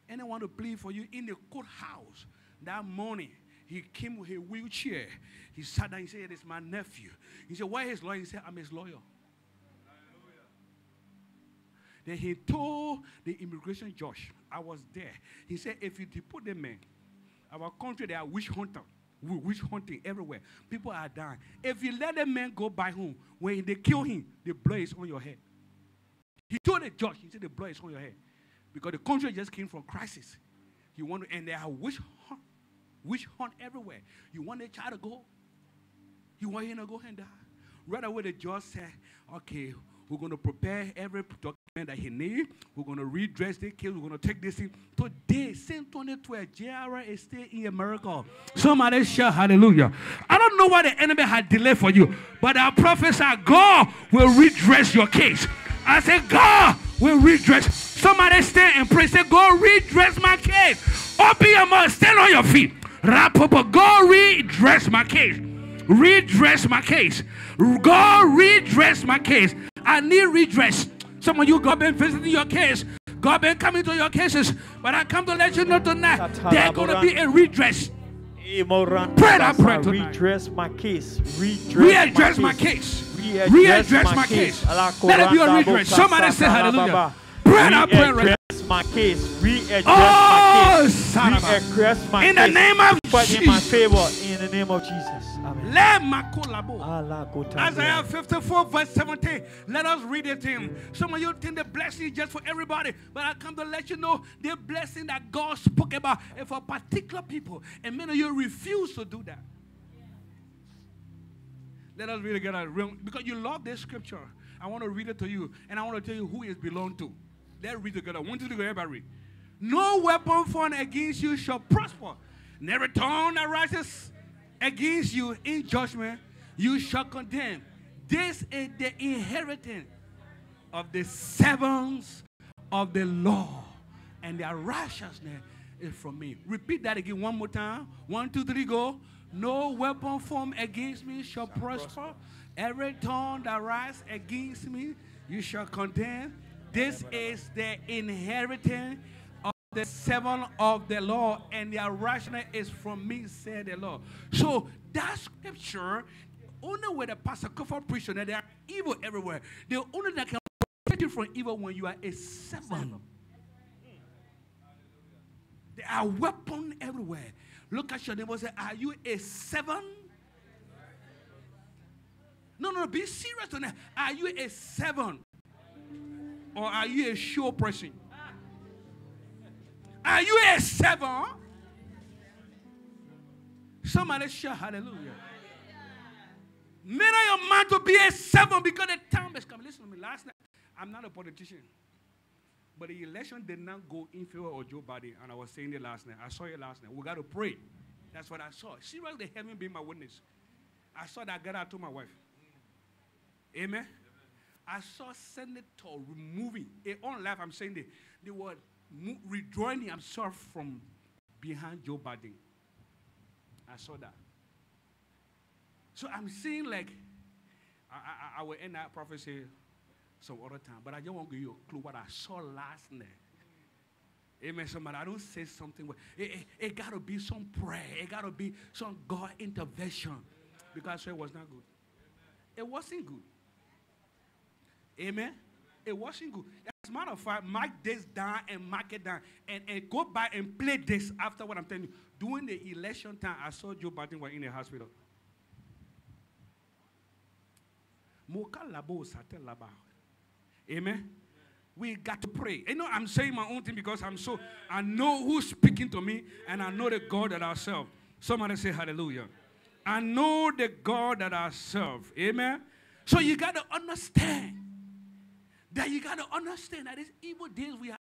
anyone to plead for you in the courthouse? That morning, he came with a wheelchair. He sat down, he said, It's my nephew. He said, Why his lawyer? He said, I'm his lawyer. Then he told the immigration judge, I was there. He said, If you deport the man, our country, they are witch hunter. Wi- Witch hunting everywhere. People are dying. If you let the man go by whom, when they kill him, the blood is on your head. He told the judge, he said the blood is on your head. Because the country just came from crisis. You want to, and there are witch hunt, witch hunt everywhere. You want the child to go, you want him to go and die. Right away, the judge said, okay, we're going to prepare every that he needs. We're going to redress the case. We're going to take this in. Today, St. 2012, JRA is still in America. Somebody shout hallelujah. I don't know why the enemy had delay for you, but our prophesy God will redress your case. I said, God will redress. Somebody stand and pray. Say, God, redress my case. Open your mouth. Stand on your feet. Rapopo, God, redress my case. Redress my case. God, redress my case. I need redress. Some of you, God been visiting your case. God been coming to your cases. But I come to let you know tonight, there's going to be a redress. Pray that prayer tonight. Redress my case. Redress, Readdress my case. Readdress my case. Let it be a redress. Somebody say hallelujah. Pray that prayer my case. Readdress Oh, my case. son of a- Readdress my In the case. name of Fight in my favor. In the name of Jesus. Isaiah 54, verse 17. Let us read it to him. Some of you think the blessing is just for everybody, but I come to let you know the blessing that God spoke about is for particular people. And many of you refuse to do that. Let us read together. real- Because you love this scripture. I want to read it to you. And I want to tell you who it belongs to. Let's read together. One, two, three, go, everybody read. No weapon formed against you shall prosper. Never tongue that rises against you in judgment, you shall condemn. This is the inheritance of the servants of the law, and their righteousness is from me. Repeat that again one more time. One, two, three, go. No weapon formed against me shall prosper. Every tongue that rises against me, you shall condemn. This is the inheritance the seven of the law, and their righteousness is from me, said the Lord. So that scripture, only way the pastor cover preaching that there are evil everywhere. The only that can protect you from evil when you are a seven. There are weapons everywhere. Look at your neighbor and say, Are you a seven? No, no, be serious on that. Are you a seven? Or are you a show person? Are you a seven? Somebody shout hallelujah. Of your man to be a seven because the time is coming. Listen to me. Last night, I'm not a politician. But the election did not go in favor of Joe Biden, and I was saying it last night. I saw it last night. We got to pray. That's what I saw. Seriously, heaven being my witness. I saw that God. I told my wife. Amen. I saw senator removing it on life. I'm saying they, they were withdrawing themselves from behind Joe Biden. I saw that. So I'm seeing like I, I, I will end that prophecy some other time, but I just want to give you a clue what I saw last night. Amen. Somebody, I don't say something. It, it, it got to be some prayer. It got to be some God intervention because it was not good. It wasn't good. Amen. It wasn't good. As a matter of fact, mark this down and mark it down. And, and go back and play this after what I'm telling you. During the election time, I saw Joe Biden was in the hospital. Amen. We got to pray. You know, I'm saying my own thing because I'm so, I know who's speaking to me and I know the God that I serve. Somebody say hallelujah. I know the God that I serve. Amen. So you got to understand that you got to understand that these evil days we are,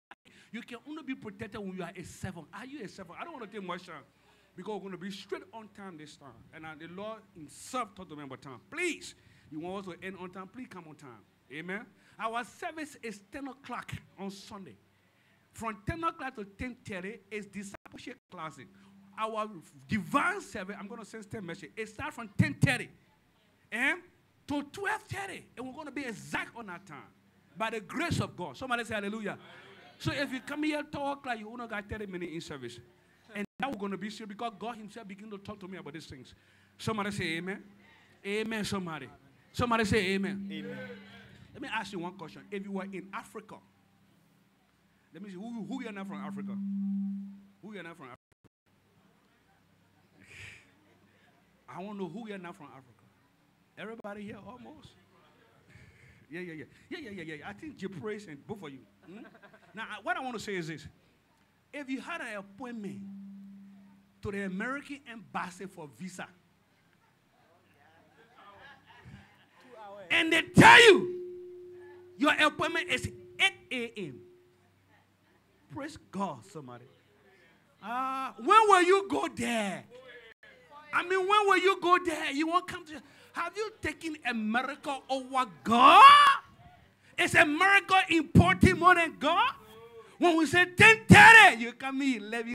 you can only be protected when you are a seven. Are you a seven? I don't want to take much time. Because we're going to be straight on time this time. And uh, the Lord Himself talked to me about time. Please, you want us to end on time? Please come on time. Amen. Our service is 10 o'clock on Sunday. From 10 o'clock to 10.30 is discipleship classic. Our divine service, I'm going to send a message. It starts from 10.30 and to 12.30. And we're going to be exact on our time. By the grace of God. Somebody say hallelujah. So if you come here talk like you only got 30 minutes in service. And now we're going to be serious because God Himself begin to talk to me about these things. Somebody say amen. Amen, somebody. Somebody say amen. Amen. Let me ask you one question. If you were in Africa, let me see, who, who you are not from Africa? Who you are not from Africa? I want to know who you are not from Africa. Everybody here, almost. Yeah, yeah, yeah. Yeah, yeah, yeah, yeah. I think you praise and both of you. Hmm? Now, what I want to say is this. If you had an appointment to the American embassy for visa, and they tell you your appointment is 8 a.m. Praise God, somebody. Ah, when will you go there? I mean, when will you go there? You won't come to. Have you taken a miracle over God? Is a miracle important more than God? When we say 10:30, you come in 11.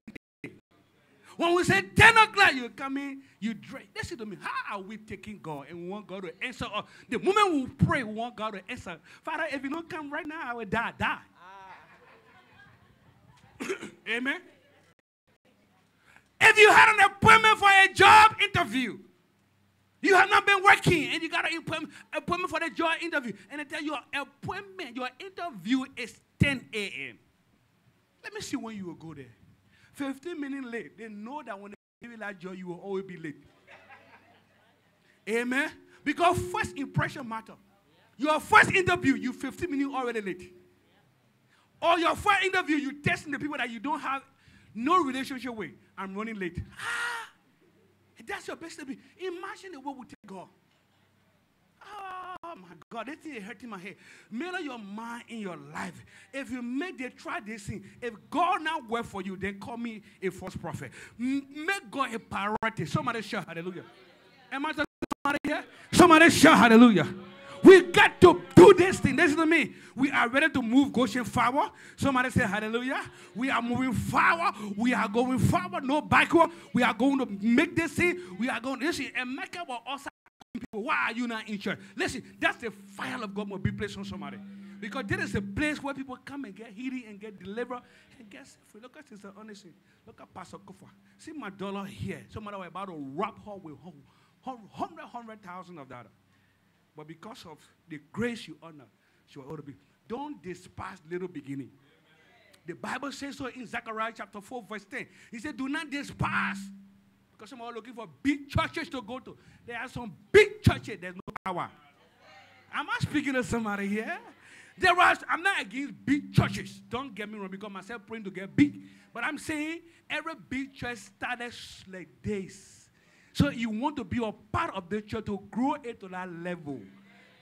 When we say 10 o'clock, you come in, you drink. Listen to me. How are we taking God and we want God to answer us? The moment we pray, we want God to answer. Father, if you don't come right now, I will die. Die. Amen. If you had an appointment for a job interview, you have not been working and you got an appointment, for the job interview, and they tell you your appointment, your interview is 10 a.m. Let me see when you will go there. 15 minutes late. They know that when they give you that job, you will always be late. Amen. Because first impression matter. Your first interview, you 15 minutes already late. Or your first interview, you testing the people that you don't have no relationship with. I'm running late. Ah! That's your best interview. Imagine the way we take God. Oh my God, this thing is hurting my head. Up your mind in your life. If you make they try this thing, if God now work for you, then call me a false prophet. Make God a priority. Somebody shout hallelujah. Am I somebody here? Somebody shout hallelujah. We got to do this thing. Listen to me. We are ready to move Goshen forward. Somebody say hallelujah. We are moving forward. We are going forward, no backward. We are going to make this thing. We are going. to Listen, and make up also people. Why are you not in church? Listen, that's the fire of God will be placed on somebody. Because this is a place where people come and get healing and get delivered. And guess if we look at Sister Honesty, look at Pastor Koffa. See my dollar here. Somebody about to wrap her with hundred, hundred thousand of that. But because of the grace you honor, she will be. Don't despise little beginning. The Bible says so in Zechariah chapter 4, verse 10. He said, Do not despise. Because some are looking for big churches to go to. There are some big churches, there's no power. Am I speaking to somebody here? There are, I'm not against big churches. Don't get me wrong, because myself praying to get big. But I'm saying every big church started like this. So you want to be a part of the church to grow it to that level.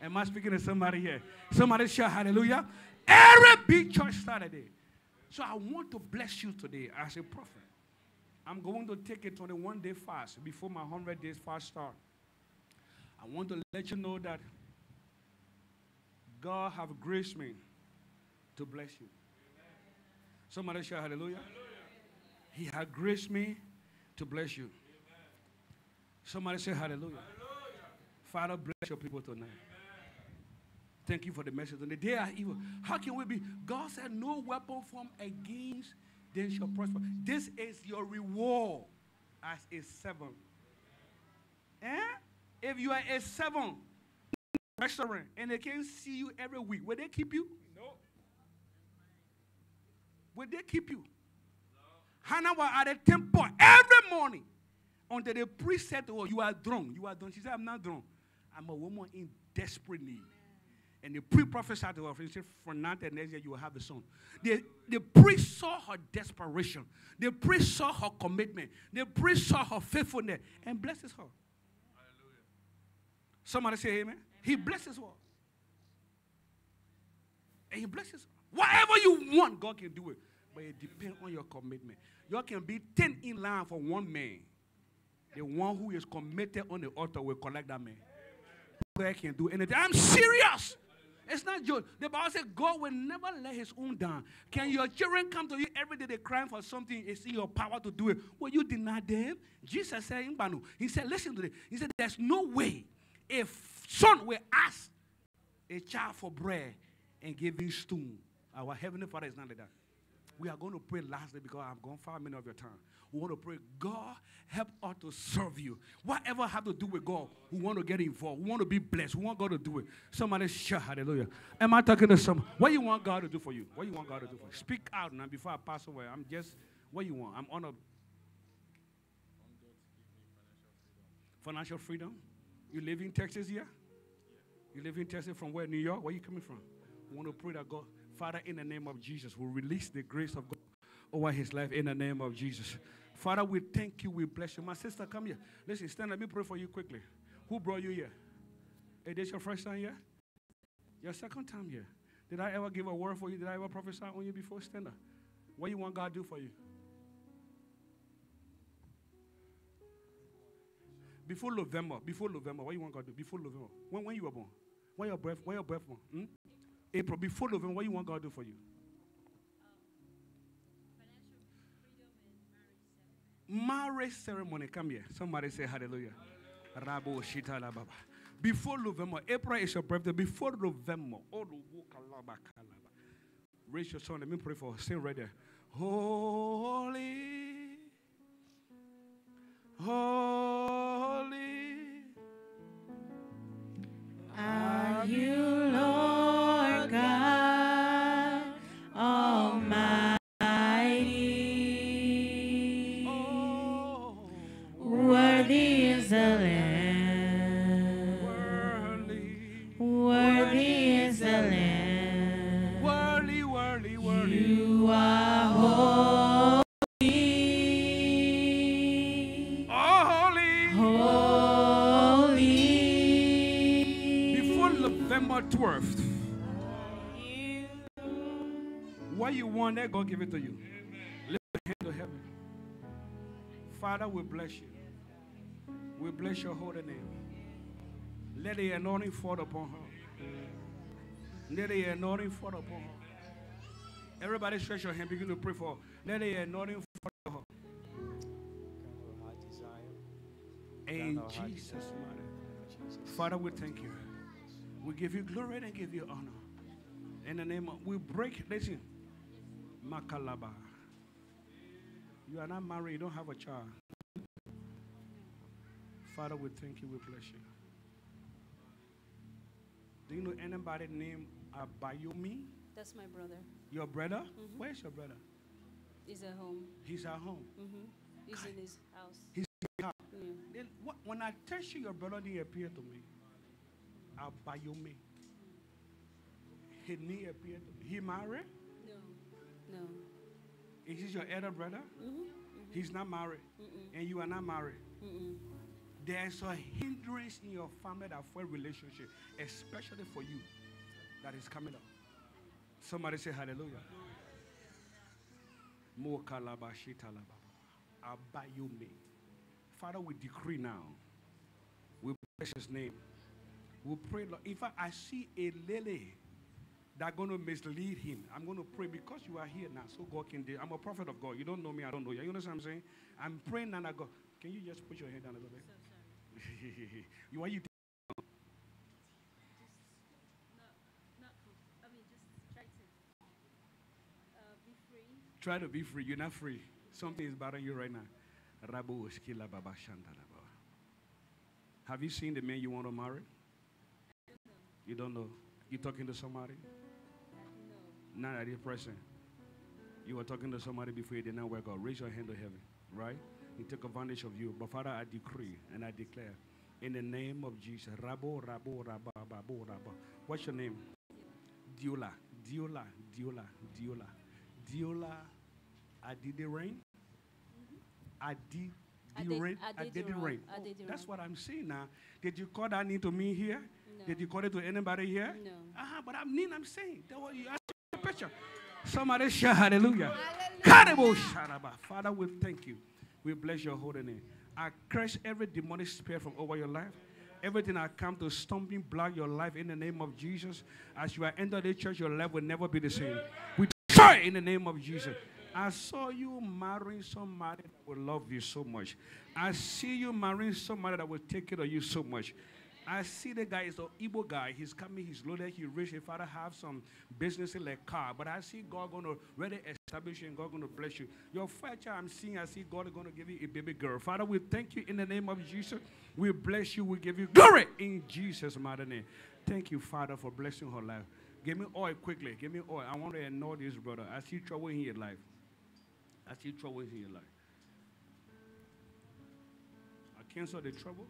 Am I speaking to somebody here? Somebody shout hallelujah. Every big church it. So I want to bless you today as a prophet. I'm going to take a 21 day fast before my 100 days fast start. I want to let you know that God have graced me to bless you. Somebody shout hallelujah. He has graced me to bless you. Somebody say hallelujah. Father, bless your people tonight. Thank you for the message. And the day are evil. How can we be? God said, No weapon formed against them shall prosper. This is your reward as a servant. Eh? If you are a servant restaurant and they can't see you every week, will they keep you? No. Will they keep you? Hannah was at the temple every morning until the priest said to her, You are drunk. You are drunk. She said, I'm not drunk. I'm a woman in desperate need. And the priest prophesied to her, he said, From now to next year, you will have a son. The, the priest saw her desperation. The priest saw her commitment. The priest saw her faithfulness and blesses her. Somebody say amen. He blesses her. And he blesses her. Whatever you want, God can do it. But it depends on your commitment. You can be 10 in line for one man. The one who is committed on the altar will collect that man. Prayer can do anything. I'm serious. It's not joke. The Bible says God will never let his own down. Can your children come to you every day? They're crying for something. It's in your power to do it. Will you deny them? Jesus said in Banu, He said, listen to this. He said, There's no way a son will ask a child for bread and give him stone. Our heavenly Father is not like that. We are going to pray lastly because I've gone five minutes of your time. We want to pray, God, help us to serve you. Whatever have to do with God, we want to get involved. We want to be blessed. We want God to do it. Somebody shout hallelujah. Am I talking to someone? What you want God to do for you? What you want God to do for you? Speak out now before I pass away. I'm just, what you want? I'm on a financial freedom. You live in Texas here? You live in Texas from where? New York? Where you coming from? We want to pray that God, Father, in the name of Jesus, we release the grace of God over his life in the name of Jesus. Father, we thank you. We bless you. My sister, come here. Listen, stand. Let me pray for you quickly. Who brought you here? Is this your first time here? Your second time here. Did I ever give a word for you? Did I ever prophesy on you before? Stand up. What you want God to do for you? Before November, before November, what do you want God to do? Before November. When, when you were born? When your birth, when your birth born? Hmm? April, before November, what you want God to do for you? Marriage ceremony. Come here. Somebody say hallelujah. Rabo shita baba. Before November, April is your birthday. Before November, oh, kalaba. raise your son. Let me pray for. Stay right there. Holy, holy. Are you Lord 12th, what you want, let God give it to you. Lift your hand to heaven. Father, we bless you. We bless your holy name. Let the anointing fall upon her. Let the anointing fall upon her. Everybody stretch your hand, begin to pray for her. Let the anointing fall upon her. In Jesus' name. Father, we thank you. We give you glory and give you honor. In the name of, we break, listen, Makalaba. You are not married, you don't have a child. Father, we thank you, we bless you. Do you know anybody named Abayomi? That's my brother. Your brother? Where's your brother? He's at home. He's at home. hmm He's in his house. He's out. Yeah. Then what, when I text you, your brother didn't appear to me. Abayomi. He didn't to me. He married? No. No. Is this your elder brother? Mm-hmm. He's not married. And you are not married. Mm-mm. There's a hindrance in your family that for relationship, especially for you, that is coming up. Somebody say hallelujah. Mo kalaba shita la. Abayomi. Father, we decree now. We bless his name. We pray, Lord. In fact, I see a lily that going to mislead him. I'm going to pray because you are here now, so God can do. I'm a prophet of God. You don't know me, I don't know you. You know what I'm saying? I'm praying now I go, Can you just put your head down a little bit? you are you? Try to be free. You're not free. Something is bothering you right now. Rabu Baba Shandala Have you seen the man you want to marry? You don't know. You talking to somebody? No. Not at this present. You were talking to somebody before you did not work out. Raise your hand to heaven, right? He took advantage of you. But Father, I decree and I declare in the name of Jesus. Rabo, Rabo, Rabo, Rabo, Rabo. What's your name? Diola, Diola, Diola, Diola, Diola. Adi, Adi- rain. Mm-hmm. Adidi Adidi Rain. rain. That's what I'm saying now. Did you call that name to me here? No. Did you call it to anybody here? No. Uh-huh, but I'm mean, I'm saying. That was you asked the picture. Somebody shout hallelujah. Hallelujah. Father, we thank you. We bless your holy name. I curse every demonic spirit from over your life. Everything I come to stumbling block your life in the name of Jesus. As you are enter the church, your life will never be the same. We destroy in the name of Jesus. I saw you marrying somebody that will love you so much. I see you marrying somebody that will take care of you so much. I see the guy is an Igbo guy. He's coming, he's loaded, he rich. His father have some business in like car. But I see God gonna really establish you and God gonna bless you. Your future, I'm seeing, I see God is gonna give you a baby girl. Father, we thank you in the name of Jesus. We bless you, we give you glory in Jesus' mighty name. Thank you, Father, for blessing her life. Give me oil quickly. Give me oil. I want to know this brother. I see trouble in your life. I see trouble in your life. I cancel the trouble.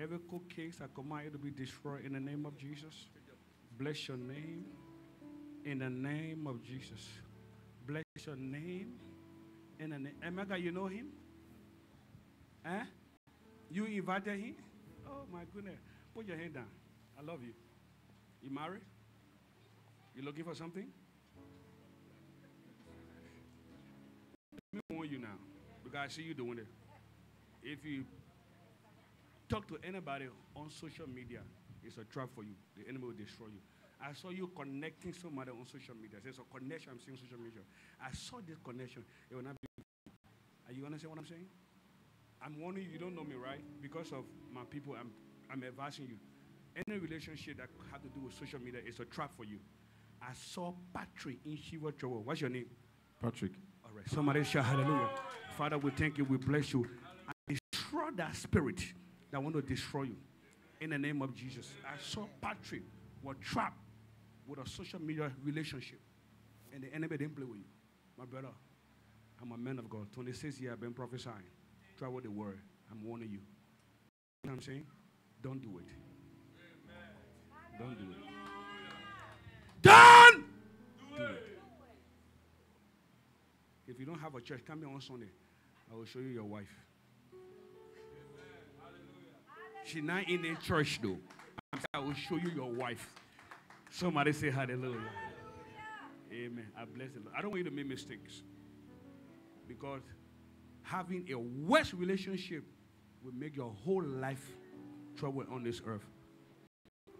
Every court case, I command it to be destroyed in the name of Jesus. Bless your name in the name of Jesus. Bless your name in the name. Emeka, you know him? Eh? You invited him? Oh my goodness. Put your hand down. I love you. You married? You looking for something? Let me warn you now, because I see you doing it. If you talk to anybody on social media, it's a trap for you. The enemy will destroy you. I saw you connecting somebody on social media. There's a connection I'm seeing on social media. I saw this connection. It will not be. Are you understand what I'm saying? I'm warning you, you don't know me, right? Because of my people, I'm, I'm advising you. Any relationship that have to do with social media is a trap for you. I saw Patrick in Shiva trouble. What's your name? Patrick. All right. Somebody shout hallelujah. Father, we thank you. We bless you. I destroy that spirit that want to destroy you. In the name of Jesus. I saw Patrick was trapped with a social media relationship. And the enemy didn't play with you. My brother, I'm a man of God. 26 years I've been prophesying. Travel the word. I'm warning you. You know what I'm saying? Don't do it. Don't do it. Don't do it. If you don't have a church, come here on Sunday. I will show you your wife. She's not in the church though. I will show you your wife. Somebody say hallelujah. Amen. I bless the Lord. I don't want you to make mistakes. Because having a worse relationship will make your whole life trouble on this earth.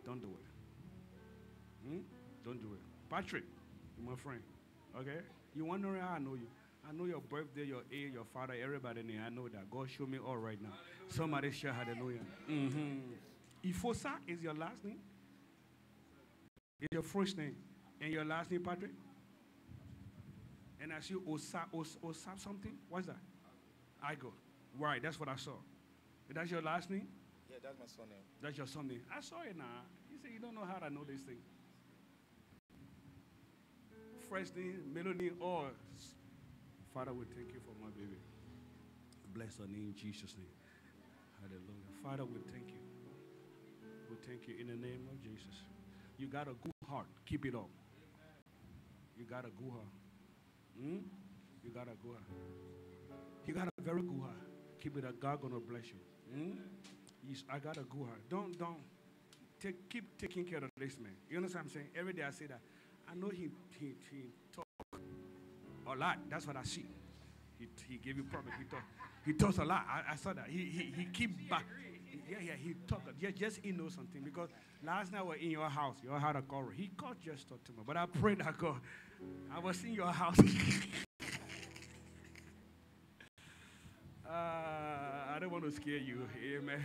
Don't do it. Hmm? Don't do it. Patrick, my friend. Okay? You wondering how I know you? I know your birthday, your age, your father, everybody in there. I know that. God show me all right now. Somebody share hallelujah. Mm-hmm. Ifosa is your last name? Is your first name. And your last name, Patrick? And I see Osa, Osa, Osa something? What's that? I go. Right, that's what I saw. That's your last name? Yeah, that's my son name. That's your son name. I saw it now. You say you don't know how to know this thing. First name, middle name, or Father, we thank you for my baby. Bless her name Jesus' name. Hallelujah. Father, we thank you. We thank you in the name of Jesus. You got a good heart. Keep it up. You got a good heart. Hmm? You got a good heart. You got a very good heart. Keep it up. God gonna bless you. Hmm? Yes, I got a good heart. Don't don't take keep taking care of this man. You understand what I'm saying? Every day I say that. I know he he he a lot. That's what I see. He, he gave you promise. He talk. He talks a lot. I, I saw that. He he, he keep back. Yeah, yeah. He talk. Yeah, just he knows something because last night we were in your house. You had a call. He called just talk to me. But I prayed that God. I was in your house. uh, I don't want to scare you. Amen.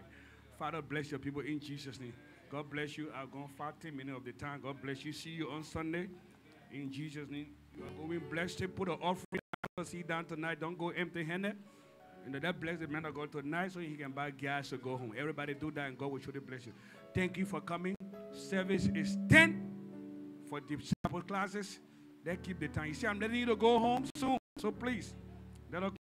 Father, bless your people in Jesus' name. God bless you. I've gone 15 minutes of the time. God bless you. See you on Sunday. In Jesus' name. You are going blessed. Put an offering seed down tonight. Don't go empty handed. You know, that bless the man of God tonight so he can buy gas to go home. Everybody do that and God will surely bless you. Thank you for coming. Service is 10 for disciple classes. They keep the time. You see, I'm letting you to go home soon. So please, let us